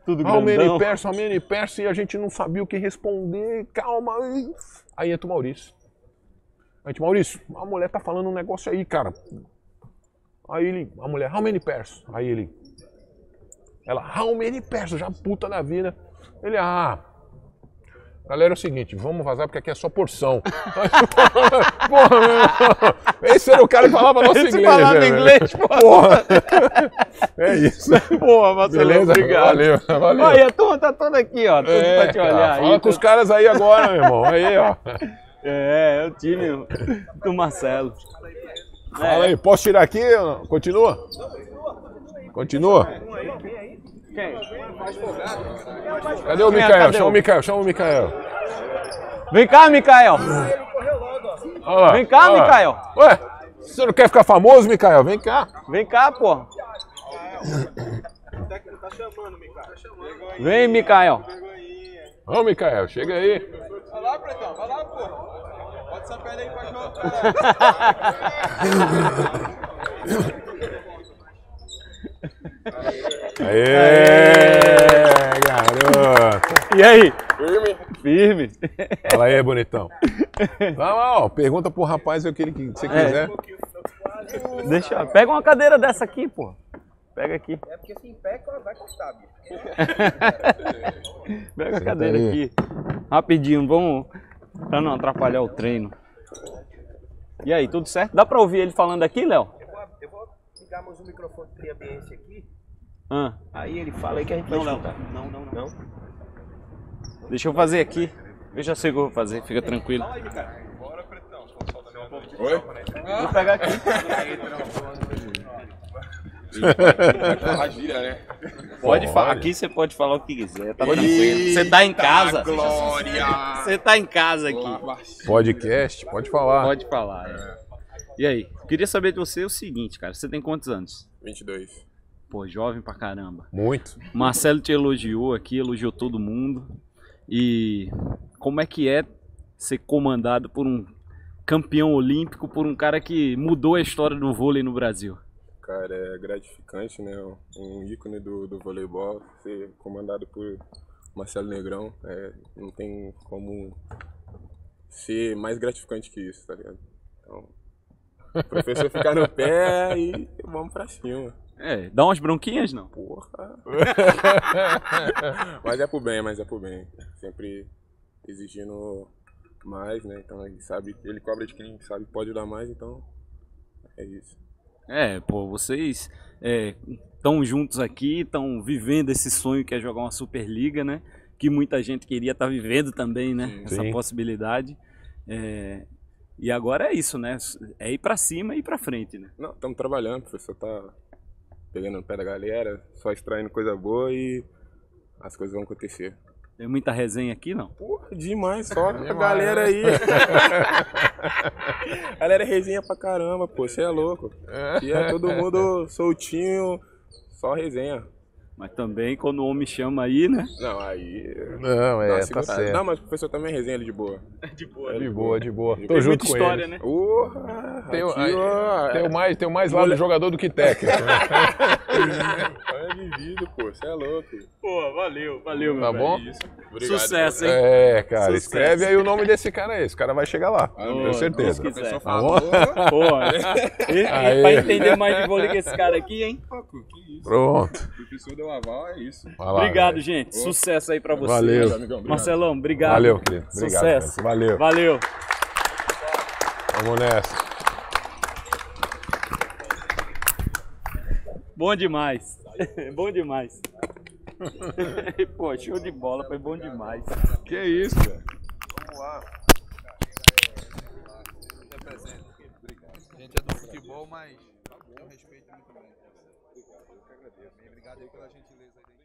Tudo grandão. persons, how many persons? E a gente não sabia o que responder, calma. Aí entra o Maurício. A gente, Maurício, a mulher tá falando um negócio aí, cara. Aí ele, a mulher, how many persons? Aí ele, ela, how many persons? Já puta da vida. Ele, ah. Galera, é o seguinte, vamos vazar porque aqui é só porção. *laughs* porra, esse era o cara que falava nosso Esse inglês. falava né, inglês, porra. porra. É isso. Porra, Marcelo, Beleza? obrigado. Valeu, valeu. Olha, a turma tá toda aqui, ó, tudo é, pra te olhar. Cara, fala aí, com os caras aí agora, meu irmão. Aí, ó. É, é o time do Marcelo. Fala é. aí, posso tirar aqui? Continua? Continua? Quem? Cadê o Mikael? Chama o Mikael, chama o Mikael. Vem cá, Mikael. Vem cá, Mikael. Ué, você não quer ficar famoso, Mikael? Vem cá. Vem cá, pô. Vem, Mikael. Vamos, Mikael, chega aí. Vai lá, Pretão, vai lá, pô. Bota essa perna aí pra jogar. *laughs* Aê, Aê, garoto! E aí? Firme? Firme. Fala aí, bonitão. Vai lá, ó, pergunta pro rapaz o que ele que você é. quiser. Deixa, pega uma cadeira dessa aqui, pô. Pega aqui. É porque se em pé vai custar, bicho. *laughs* pega a cadeira aqui. Rapidinho, vamos. Pra não atrapalhar o treino. E aí, tudo certo? Dá pra ouvir ele falando aqui, Léo? Eu vou, eu vou ligar mais um microfone de ambiente aqui. Ah, Aí ele fala aí que a gente Não, vai não. escutar. Não, não, não. deixa eu fazer aqui. Eu já sei o que eu vou fazer, fica tranquilo. Oi? Vou pegar aqui. Né? Pode Pode. falar. Aqui você pode falar o que quiser, tá tranquilo. Você tá em casa. Glória! Você tá em casa aqui. Podcast, pode falar. Pode falar. é. E aí, queria saber de você o seguinte, cara. Você tem quantos anos? 22. Pô, jovem pra caramba. Muito. Marcelo te elogiou aqui, elogiou todo mundo. E como é que é ser comandado por um campeão olímpico, por um cara que mudou a história do vôlei no Brasil? Cara, é gratificante, né? Um ícone do, do voleibol, ser comandado por Marcelo Negrão. É, não tem como ser mais gratificante que isso, tá ligado? Então, o professor ficar no pé e vamos pra cima. É, dá umas bronquinhas, não? Porra! *laughs* mas é pro bem, mas é pro bem. Sempre exigindo mais, né? Então ele sabe, ele cobra de quem sabe pode dar mais, então é isso. É, pô, vocês estão juntos aqui, estão vivendo esse sonho que é jogar uma Superliga, né? Que muita gente queria estar vivendo também, né? Sim. Essa Sim. possibilidade. É, e agora é isso, né? É ir pra cima e ir pra frente, né? Não, estamos trabalhando, o professor tá pegando no pé da galera, só extraindo coisa boa e as coisas vão acontecer. Tem muita resenha aqui, não? Porra, demais, só *laughs* a Demais. galera aí. *laughs* galera é resenha pra caramba, pô, você é louco. E é todo mundo soltinho, só resenha. Mas também quando o homem chama aí, né? Não, aí. Não, é, tá certo. Não, mas o professor também é resenha ali de boa. *laughs* De boa. De boa, de boa. Tô Tem junto muita com história, ele. né? Porra! Tem, ó, tem mais, tem mais lado do jogador do que técnico. né? *laughs* É vivido, pô, você é louco. Pô, valeu, valeu, meu Tá bom? Obrigado, Sucesso, hein? É, cara, Sucesso. escreve aí o nome desse cara aí. Esse cara vai chegar lá, tenho certeza. Deus quiser. Tá bom? *laughs* Pô, e, e pra entender mais de vôlei que esse cara aqui, hein? Que isso? Pronto. O professor deu aval, é isso. Lá, Obrigado, velho. gente. Sucesso aí pra você. Valeu. Amigão, obrigado. Marcelão, obrigado. Valeu, querido. Obrigado. Sucesso. cara. Valeu. Valeu. Vamos nessa. Bom demais. *laughs* bom demais. *laughs* Pô, show de bola, foi bom demais. Que isso, velho. A gente é do futebol, mas tem um respeito muito grande. Obrigado aí pela gentileza aí da.